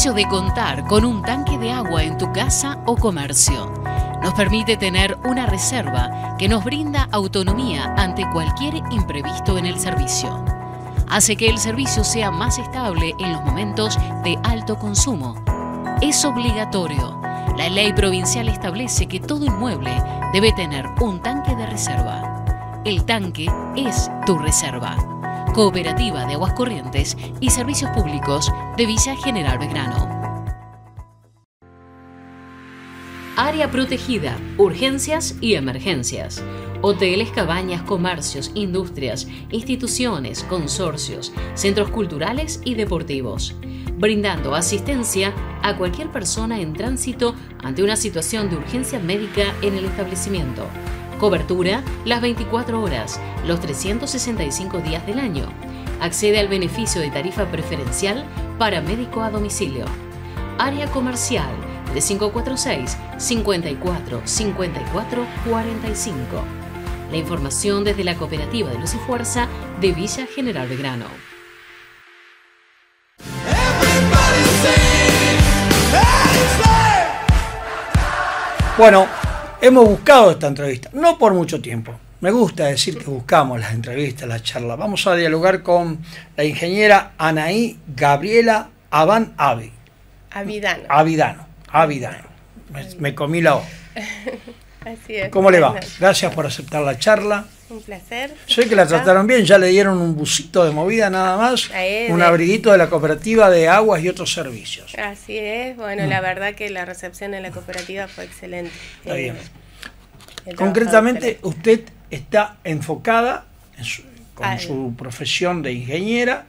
S4: Beneficio de contar con un tanque de agua en tu casa o comercio nos permite tener una reserva que nos brinda autonomía ante cualquier imprevisto en el servicio. Hace que el servicio sea más estable en los momentos de alto consumo. Es obligatorio. La ley provincial establece que todo inmueble debe tener un tanque de reserva. El tanque es tu reserva. Cooperativa de Aguas Corrientes y Servicios Públicos de Villa General Belgrano. Área protegida, urgencias y emergencias. Hoteles, cabañas, comercios, industrias, instituciones, consorcios, centros culturales y deportivos. Brindando asistencia a cualquier persona en tránsito ante una situación de urgencia médica en el establecimiento. Cobertura las 24 horas, los 365 días del año. Accede al beneficio de tarifa preferencial para médico a domicilio. Área comercial de 546 54 54 45. La información desde la Cooperativa de Luz y Fuerza de Villa General Belgrano.
S2: Bueno, hemos buscado esta entrevista, no por mucho tiempo. Me gusta decir que buscamos las entrevistas, las charlas. Vamos a dialogar con la ingeniera Anaí Gabriela Aban Ave.
S7: Avidano.
S2: Avidano. Avidano. Me, me comí la O. (laughs)
S7: Así es.
S2: ¿Cómo le va? Gracias por aceptar la charla.
S7: Un placer.
S2: Sé que la trataron bien, ya le dieron un busito de movida nada más, un abriguito de la cooperativa de aguas y otros servicios.
S7: Así es. Bueno, la verdad que la recepción en la cooperativa fue excelente.
S2: Mm. Está bien.
S7: el
S2: Concretamente, usted está enfocada en su- con
S7: Al-
S2: su profesión de ingeniera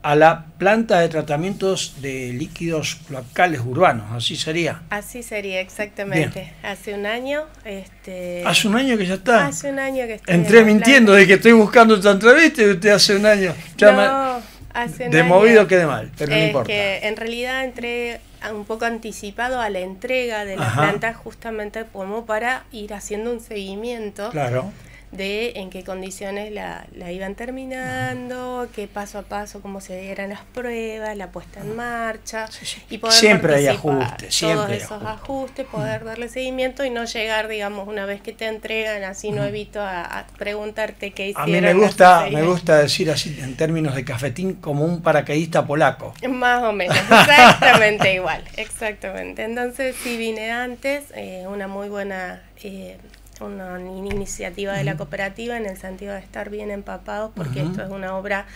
S2: a la planta de tratamientos de líquidos cloacales urbanos, así sería.
S7: Así sería, exactamente. Hace un año, este...
S2: Hace un año que ya está.
S7: Hace un año que estoy en
S2: Entré mintiendo de que estoy buscando esta entrevista y usted hace un año. Ya me-
S7: No, hace un
S2: de
S7: año.
S2: movido quede mal, pero no importa.
S7: que en realidad entré un poco anticipado a la entrega de la
S2: Ajá.
S7: planta justamente como para ir haciendo un seguimiento
S2: Claro.
S7: De en qué condiciones la, la iban terminando, qué paso a paso, cómo se dieran las pruebas, la puesta en marcha.
S2: Sí, sí.
S7: Y poder
S2: Siempre hay ajustes, siempre
S7: Todos
S2: hay
S7: esos
S2: ajustes.
S7: ajustes, poder darle seguimiento y no llegar, digamos, una vez que te entregan, así no evito a, a preguntarte qué
S2: A
S7: hicieron.
S2: mí me gusta, me gusta decir así en términos de cafetín como un paracaidista polaco.
S7: Más o menos, (laughs) exactamente igual, exactamente. Entonces sí vine antes, eh, una muy buena eh, una in- iniciativa de la cooperativa en el sentido de estar bien empapados porque esto es una obra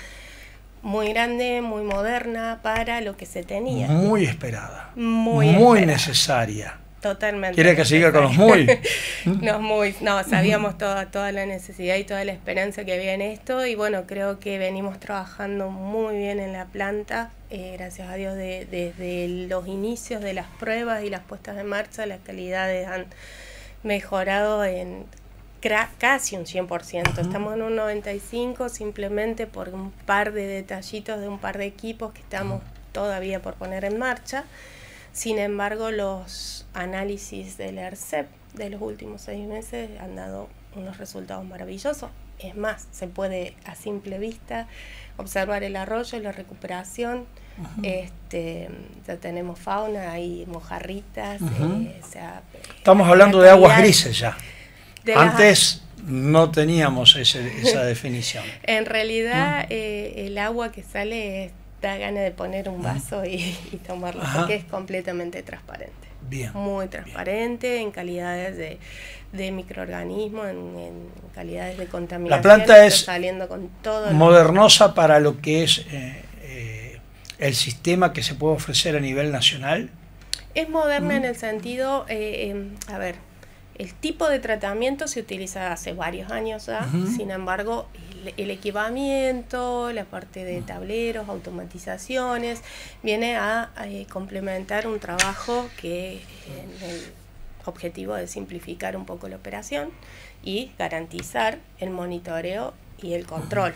S7: muy grande, muy moderna para lo que se tenía.
S2: Muy esperada.
S7: Muy
S2: muy
S7: esperada.
S2: necesaria.
S7: Totalmente.
S2: ¿Quiere que siga con los muy? (laughs)
S7: Nos muy, no, sabíamos toda, toda la necesidad y toda la esperanza que había en esto y bueno, creo que venimos trabajando muy bien en la planta, eh, gracias a Dios de- desde los inicios de las pruebas y las puestas en marcha, las calidades han mejorado en casi un 100%, estamos en un 95% simplemente por un par de detallitos de un par de equipos que estamos todavía por poner en marcha. Sin embargo, los análisis del ERCEP de los últimos seis meses han dado unos resultados maravillosos. Es más, se puede a simple vista observar el arroyo, la recuperación. Este, ya tenemos fauna, hay mojarritas. Eh, o sea,
S2: Estamos
S7: la
S2: hablando de aguas grises ya.
S7: las-
S2: Antes no teníamos ese- esa definición. (laughs)
S7: En realidad, eh, el agua que sale es- da ganas de poner un vaso y, y tomarlo,
S2: Ajá.
S7: porque es completamente transparente.
S2: Bien.
S7: muy transparente en calidades de, de microorganismos, en, en calidades de contaminación.
S2: planta
S7: está
S2: es
S7: saliendo con todo. lo-
S2: Modernosa para lo que es eh, el sistema que se puede ofrecer a nivel nacional.
S7: Es moderna en el sentido, eh, em, a ver, el tipo de tratamiento se utiliza hace varios años ya, sin embargo, el, el equipamiento, la parte de tableros, automatizaciones, viene a, eh, complementar un trabajo que en el objetivo de simplificar un poco la operación y garantizar el monitoreo y el control.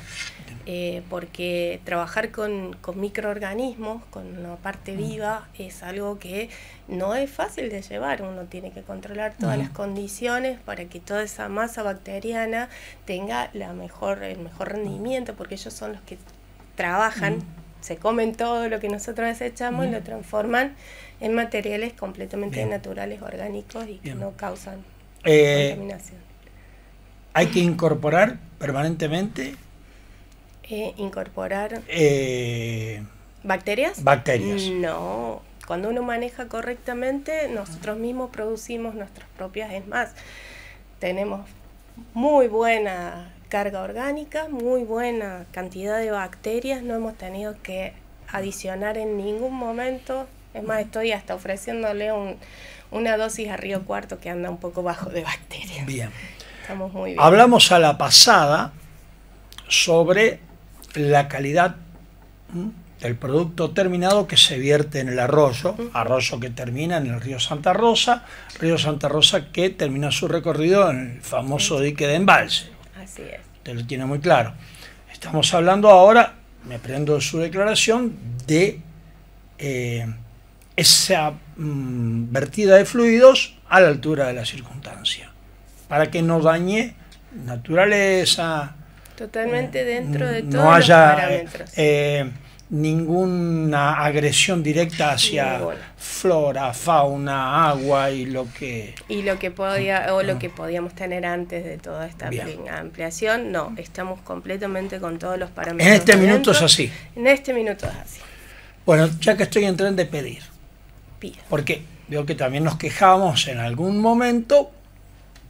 S7: Eh, porque trabajar con, con microorganismos, con una parte viva, es algo que no es fácil de llevar. Uno tiene que controlar todas las condiciones para que toda esa masa bacteriana tenga la mejor, el mejor rendimiento, porque ellos son los que trabajan se comen todo lo que nosotros desechamos y lo transforman en materiales completamente
S2: Bien.
S7: naturales, orgánicos y que no causan
S2: Eh,
S7: contaminación.
S2: hay que incorporar permanentemente
S7: Eh, incorporar
S2: eh,
S7: bacterias.
S2: bacterias.
S7: No, cuando uno maneja correctamente, nosotros mismos producimos nuestras propias. Es más, tenemos muy buena carga orgánica, muy buena cantidad de bacterias, no hemos tenido que adicionar en ningún momento. Es más, estoy hasta ofreciéndole un- una dosis a Río Cuarto que anda un poco bajo de bacterias.
S2: Bien.
S7: Estamos muy bien.
S2: Hablamos a la pasada sobre la calidad del producto terminado que se vierte en el arroyo, arroyo que termina en el río Santa Rosa, río Santa Rosa que termina su recorrido en el famoso dique de embalse.
S7: Así es.
S2: Usted lo tiene muy claro. Estamos hablando ahora, me prendo de su declaración, de eh, esa mm, vertida de fluidos a la altura de la circunstancia, para que no dañe naturaleza,
S7: Totalmente dentro de todos
S2: no
S7: los
S2: haya eh,
S7: parámetros.
S2: eh, ninguna agresión directa hacia
S7: Ninguna.
S2: flora, fauna, agua y lo que...
S7: Y lo que podía o lo que podíamos tener antes de toda esta
S2: Bien.
S7: ampliación, no, estamos completamente con todos los parámetros.
S2: En este minuto es así.
S7: En este minuto es así.
S2: Bueno, ya que estoy en tren de pedir,
S7: Pida.
S2: porque veo que también nos quejamos en algún momento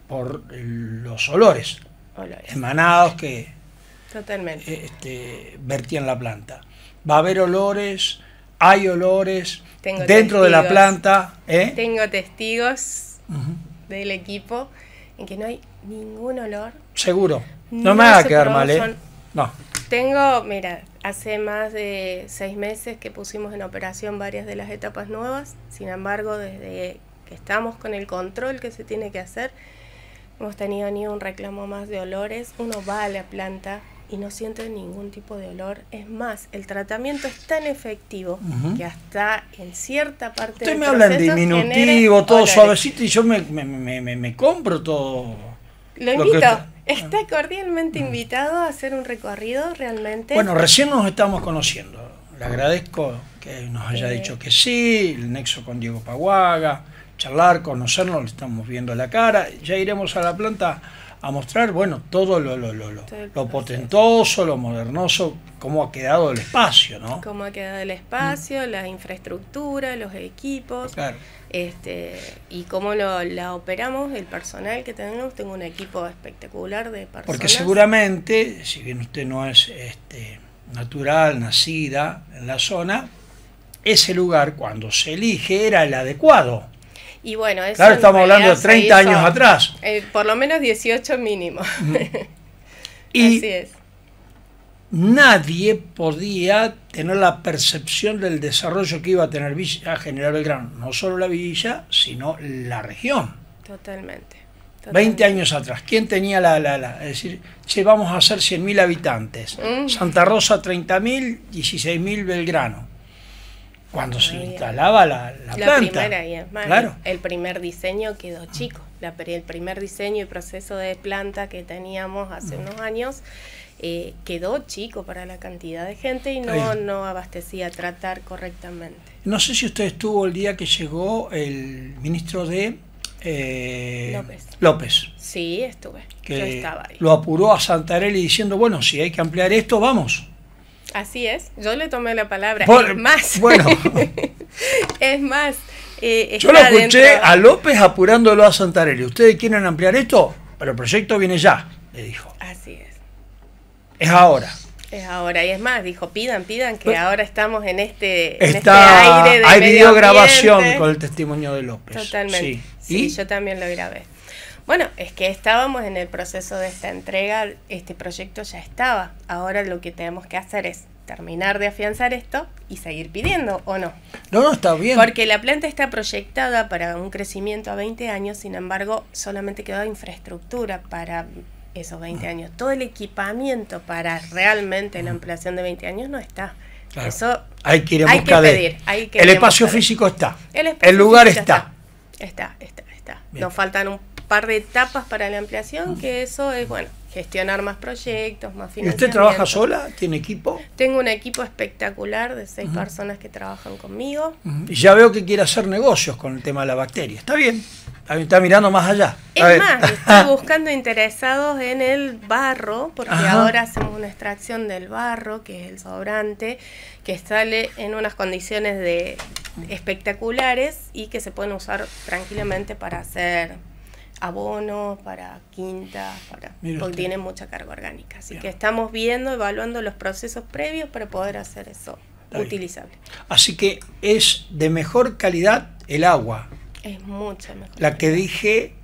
S2: por los olores
S7: Olores.
S2: emanados que
S7: Totalmente.
S2: eh, este, vertían la planta. Va a haber olores, hay olores
S7: Tengo
S2: dentro de la planta. ¿eh?
S7: Tengo testigos del equipo en que no hay ningún olor.
S2: Seguro. No,
S7: No
S2: me haga quedar mal, ¿eh? No.
S7: Tengo, mira, hace más de seis meses que pusimos en operación varias de las etapas nuevas. Sin embargo, desde que estamos con el control que se tiene que hacer, no hemos tenido ni un reclamo más de olores. Uno va a la planta y no siente ningún tipo de olor. Es más, el tratamiento es tan efectivo que hasta en cierta parte
S2: Usted
S7: del
S2: me habla en diminutivo, todo
S7: olores.
S2: suavecito y yo me, me, me, me- me compro todo.
S7: Lo invito.
S2: está-
S7: Está cordialmente invitado a hacer un recorrido realmente.
S2: Bueno, recién nos estamos conociendo. Le agradezco que nos haya
S7: Eh.
S2: dicho que sí, el nexo con Diego Paguaga, charlar, conocernos, le estamos viendo la cara. Ya iremos a la planta a mostrar, bueno, todo lo, lo, lo, lo, lo potentoso, lo modernoso, cómo ha quedado el espacio, ¿no?
S7: cómo ha quedado el espacio, la infraestructura, los equipos,
S2: Claro.
S7: este y cómo lo, la operamos, el personal que tenemos. Tengo un equipo espectacular de personas.
S2: Porque seguramente, si bien usted no es este, natural, nacida en la zona, ese lugar cuando se elige era el adecuado.
S7: Y bueno, eso
S2: Claro, estamos hablando de
S7: realidad se
S2: 30 años atrás.
S7: eh, por lo menos 18 mínimo. (laughs)
S2: Y
S7: Así es.
S2: nadie podía tener la percepción del desarrollo que iba a tener Villa General Belgrano, no solo la villa, sino la región.
S7: Totalmente.
S2: 20 años atrás, ¿quién tenía la, la, la? Es decir, che, vamos a hacer 100.000 habitantes.
S7: Mm.
S2: Santa Rosa 30.000, 16.000 Belgrano. Cuando se instalaba la, la,
S7: La
S2: planta.
S7: primera, y es más,
S2: Claro.
S7: el primer diseño quedó chico. La, el primer diseño y proceso de planta que teníamos hace unos años eh, quedó chico para la cantidad de gente y no, no abastecía tratar correctamente.
S2: No sé si usted estuvo el día que llegó el ministro de eh,
S7: López.
S2: López,
S7: Sí, estuve.
S2: que
S7: Yo estaba ahí.
S2: lo apuró a Santarelli diciendo, bueno, si hay que ampliar esto, vamos.
S7: Así es. Yo le tomé la palabra.
S2: Por-
S7: es más.
S2: bueno. (laughs)
S7: es más. eh,
S2: Yo lo
S7: está
S2: escuché
S7: dentro-
S2: a López apurándolo a Santarelli. ¿Ustedes quieren ampliar esto? Pero el proyecto viene ya, le dijo.
S7: Así es.
S2: Es ahora.
S7: Es ahora, y es más, dijo, pidan, pidan, que
S2: Pues-
S7: ahora estamos en este, en este
S2: Está,
S7: aire de
S2: hay videograbación con el testimonio de López.
S7: Totalmente.
S2: Sí.
S7: Sí,
S2: ¿Y?
S7: yo también lo grabé. Bueno, es que estábamos en el proceso de esta entrega, este proyecto ya estaba. Ahora lo que tenemos que hacer es terminar de afianzar esto y seguir pidiendo, ¿o no?
S2: No, no, está bien.
S7: Porque la planta está proyectada para un crecimiento a 20 años, sin embargo, solamente quedó infraestructura para esos 20 años. Todo el equipamiento para realmente la ampliación de 20 años no está.
S2: Claro.
S7: Eso
S2: hay que ir en
S7: hay
S2: busca
S7: que
S2: de.
S7: pedir, hay que
S2: el espacio físico está.
S7: el,
S2: lugar está.
S7: Está, está, está. está.
S2: Bien.
S7: Nos faltan un par de etapas para la ampliación, que eso es, bueno, gestionar más proyectos, más
S2: ¿Y
S7: financiamiento.
S2: usted trabaja sola? ¿Tiene equipo?
S7: Tengo un equipo espectacular de seis personas que trabajan conmigo.
S2: Y ya veo que quiere hacer negocios con el tema de la bacteria. Está bien. Está, mirando más allá.
S7: Es
S2: A ver.
S7: más, estoy (laughs) buscando interesados en el barro, porque
S2: Ajá.
S7: ahora hacemos una extracción del barro, que es el sobrante, que sale en unas condiciones de espectaculares y que se pueden usar tranquilamente para hacer abonos, para quintas, para, porque
S2: usted.
S7: tiene mucha carga orgánica. Así
S2: Bien.
S7: que estamos viendo, evaluando los procesos previos para poder hacer eso
S2: Está bien.
S7: utilizable.
S2: Así que es de mejor calidad el agua.
S7: Es mucho mejor.
S2: La que dije,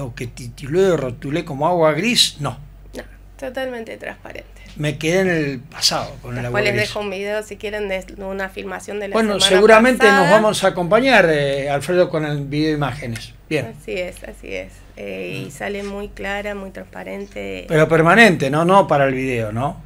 S2: o que titulé o rotulé como agua gris, no.
S7: No, totalmente transparente.
S2: Me quedé en el pasado con el
S7: cuales
S2: gris.
S7: dejo un video si quieren de una filmación de la
S2: Bueno,
S7: semana
S2: seguramente
S7: pasada.
S2: nos vamos a acompañar, eh, Alfredo, con el video de imágenes. Bien.
S7: Así es, así es. Eh, y sale muy clara, muy transparente,
S2: Pero permanente, ¿no? No para el video, ¿no?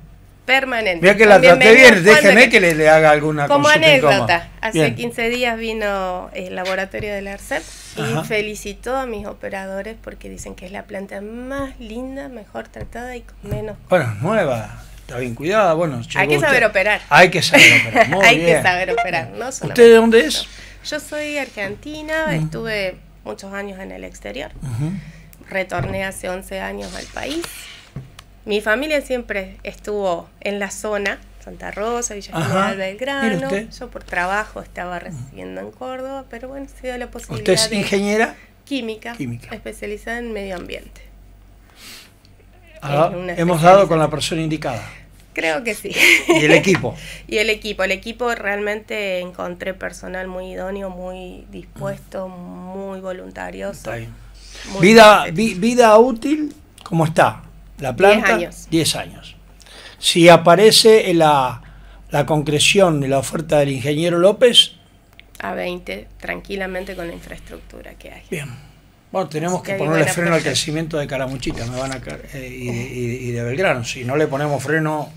S7: Permanente.
S2: Mira que la traté bien, déjeme que le, le haga alguna
S7: Como anécdota, hace
S2: Bien.
S7: 15 días vino el laboratorio del ARCEP
S2: Ajá.
S7: y felicitó a mis operadores porque dicen que es la planta más linda, mejor tratada y con menos.
S2: Bueno, nueva, está bien cuidada, bueno.
S7: Hay que saber
S2: usted.
S7: operar.
S2: Hay que saber operar, (laughs) muy
S7: Hay
S2: bien.
S7: que saber operar, no solamente
S2: ¿Usted de dónde es?
S7: Yo soy argentina, estuve muchos años en el exterior.
S2: Ujú.
S7: Retorné hace 11 años al país. Mi familia siempre estuvo en la zona, Santa Rosa, Villa. General Belgrano. Yo por trabajo estaba residiendo en Córdoba, pero bueno, se dio la posibilidad
S2: ¿Usted es ingeniera?
S7: química,
S2: Química.
S7: especializada en medio ambiente.
S2: Ah, hemos dado con la persona indicada.
S7: Creo que sí.
S2: Y el equipo. (laughs)
S7: Y el equipo, el equipo realmente encontré personal muy idóneo, muy dispuesto, muy voluntarioso.
S2: Está bien.
S7: muy
S2: Vida, vi- vida útil, ¿cómo está? La planta.
S7: años.
S2: 10 años. Si aparece en la, la concreción de la oferta del ingeniero López,
S7: a 20 tranquilamente con la infraestructura que hay.
S2: bien. Bueno, tenemos
S7: Así
S2: que ponerle freno al crecimiento de Caramuchita me van a, eh, y, de, y Belgrano. Si no le ponemos freno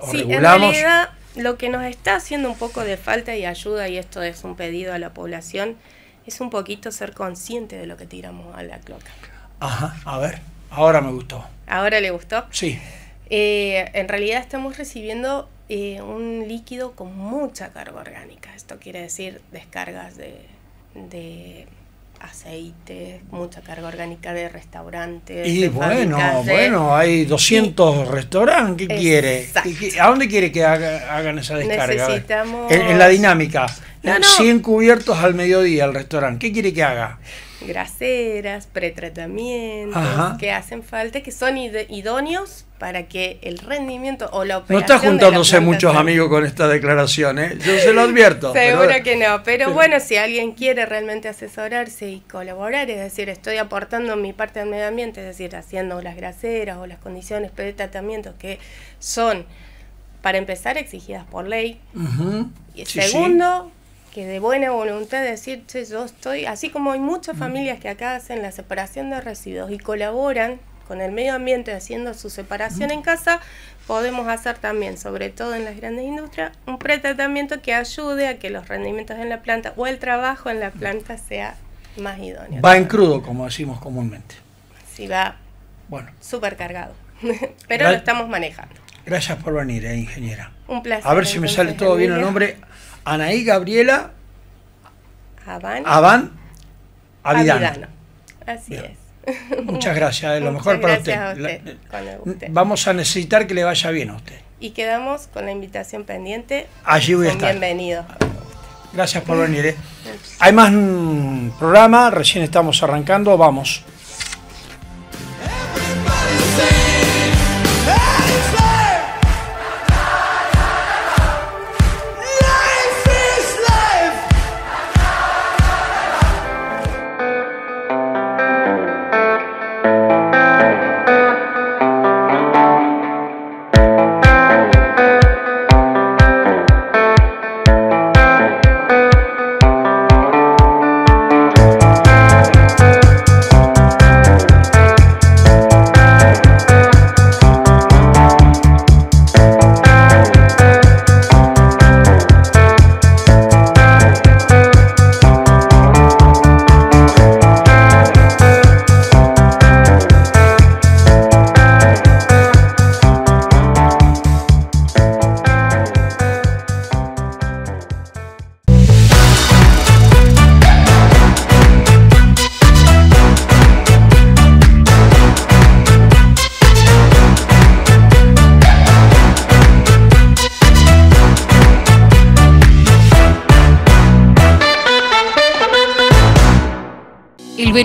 S2: o
S7: Sí, en
S2: regulamos.
S7: realidad lo que nos está haciendo un poco de falta y ayuda, y esto es un pedido a la población, es un poquito ser consciente de lo que tiramos a la cloaca.
S2: Ajá, a ver, ahora me gustó.
S7: ¿Ahora le gustó?
S2: Sí,
S7: Eh, en realidad estamos recibiendo eh, un líquido con mucha carga orgánica. Esto quiere decir descargas de, de aceite, mucha carga orgánica de restaurantes.
S2: y
S7: de
S2: bueno,
S7: de-
S2: bueno, hay 200 restaurantes. ¿Qué quiere?
S7: Exacto.
S2: ¿Qué- qué- ¿A dónde quiere que haga- hagan esa descarga?
S7: Necesitamos-
S2: En, en la dinámica.
S7: No, no.
S2: 100 cubiertos al mediodía el restaurante. ¿Qué quiere que haga?
S7: Graseras, pretratamientos
S2: Ajá.
S7: que hacen falta, que son id- idóneos para que el rendimiento o la
S2: No
S7: operación
S2: está
S7: de la
S2: juntándose muchos
S7: sea-
S2: amigos con esta declaración, ¿eh? Yo se lo (laughs) advierto.
S7: Seguro
S2: pero-
S7: que no, pero bueno, si alguien quiere realmente asesorarse y colaborar, es decir, estoy aportando mi parte del medio ambiente, es decir, haciendo las graseras o las condiciones de tratamiento que son, para empezar, exigidas por ley. Y
S2: Sí, sí.
S7: Que de buena voluntad decir, "Che, yo estoy, así como hay muchas familias que acá hacen la separación de residuos y colaboran con el medio ambiente haciendo su separación en casa, podemos hacer también, sobre todo en las grandes industrias, un pretratamiento que ayude a que los rendimientos en la planta o el trabajo en la planta sea más idóneo.
S2: Va en crudo, como decimos comúnmente.
S7: Si va
S2: Bueno,
S7: súper cargado. (laughs) Pero
S2: Gra-
S7: lo estamos manejando.
S2: gracias por venir, eh, ingeniera.
S7: Un placer.
S2: A ver si me sale todo bien el nombre. Anaí Gabriela
S7: Avan.
S2: Avan Avidano.
S7: Avidano. Así
S2: Bien.
S7: es.
S2: Muchas gracias, eh, lo mejor para usted.
S7: a
S2: La-. Vamos a necesitar que le vaya bien a usted.
S7: Y quedamos con la invitación pendiente.
S2: Allí voy a estar.
S7: Bienvenidos.
S2: Gracias por venir. eh. Hay más programa, recién estamos arrancando, vamos.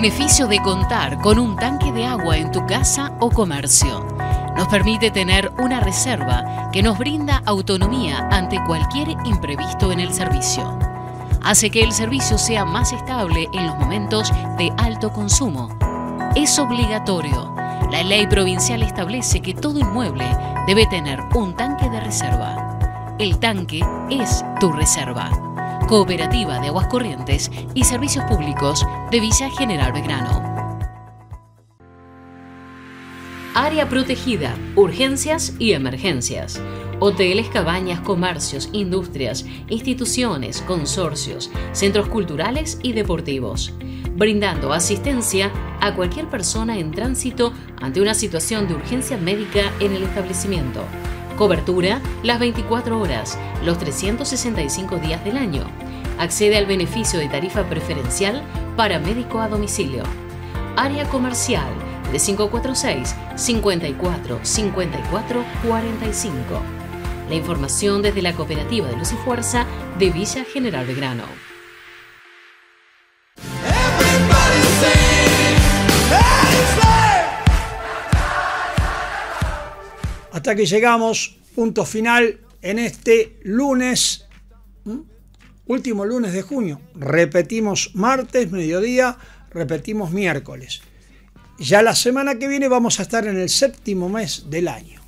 S4: Beneficio de contar con un tanque de agua en tu casa o comercio nos permite tener una reserva que nos brinda autonomía ante cualquier imprevisto en el servicio. Hace que el servicio sea más estable en los momentos de alto consumo. Es obligatorio. La ley provincial establece que todo inmueble debe tener un tanque de reserva. El tanque es tu reserva. Cooperativa de Aguas Corrientes y Servicios Públicos de Villa General Belgrano. Área protegida, urgencias y emergencias. Hoteles, cabañas, comercios, industrias, instituciones, consorcios, centros culturales y deportivos. Brindando asistencia a cualquier persona en tránsito ante una situación de urgencia médica en el establecimiento. Cobertura las 24 horas, los 365 días del año. Accede al beneficio de tarifa preferencial para médico a domicilio. Área comercial de 546 54 54 45. La información desde la Cooperativa de Luz y Fuerza de Villa General Belgrano.
S2: Hasta que llegamos, punto final en este lunes, último lunes de junio. Repetimos martes, mediodía, repetimos miércoles. Ya la semana que viene vamos a estar en el séptimo mes del año,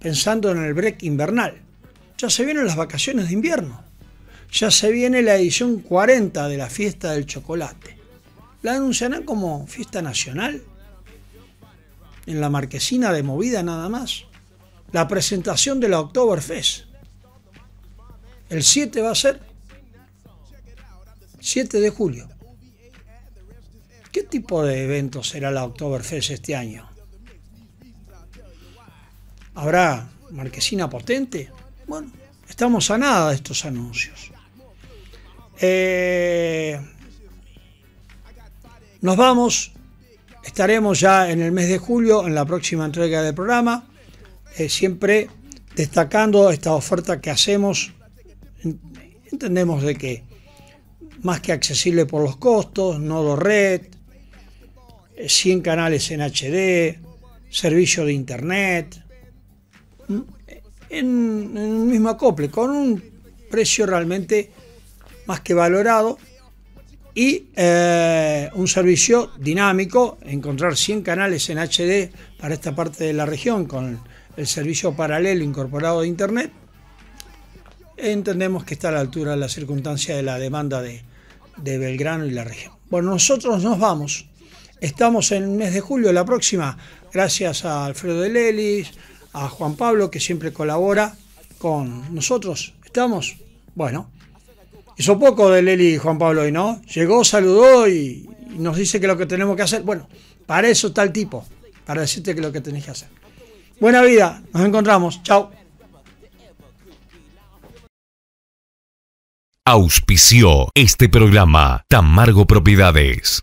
S2: pensando en el break invernal. Ya se vienen las vacaciones de invierno. Ya se viene la edición 40 de la fiesta del chocolate. La anunciarán como fiesta nacional. En la marquesina de movida nada más. La presentación de la Oktoberfest. El 7 va a ser 7 de julio. ¿Qué tipo de evento será la Oktoberfest este año? ¿Habrá marquesina potente? Bueno, estamos a nada de estos anuncios. Eh, nos vamos, estaremos ya en el mes de julio en la próxima entrega del programa, eh, siempre destacando esta oferta que hacemos. Entendemos de que más que accesible por los costos, nodo red, 100 canales en HD, servicio de internet, en, un mismo acople, con un precio realmente más que valorado y eh, un servicio dinámico, encontrar 100 canales en HD para esta parte de la región con el servicio paralelo incorporado de Internet, entendemos que está a la altura de la circunstancia de la demanda de, de Belgrano y la región. Bueno, nosotros nos vamos. Estamos en el mes de julio, la próxima, gracias a Alfredo de Lelis, a Juan Pablo, que siempre colabora con nosotros. ¿Estamos? Bueno, hizo poco de Leli y Juan Pablo hoy, ¿no? Llegó, saludó y, nos dice que lo que tenemos que hacer. Bueno, para eso está el tipo, para decirte que lo que tenés que hacer. Buena vida, nos encontramos. Chao.
S1: Auspició este programa Tamargo Propiedades.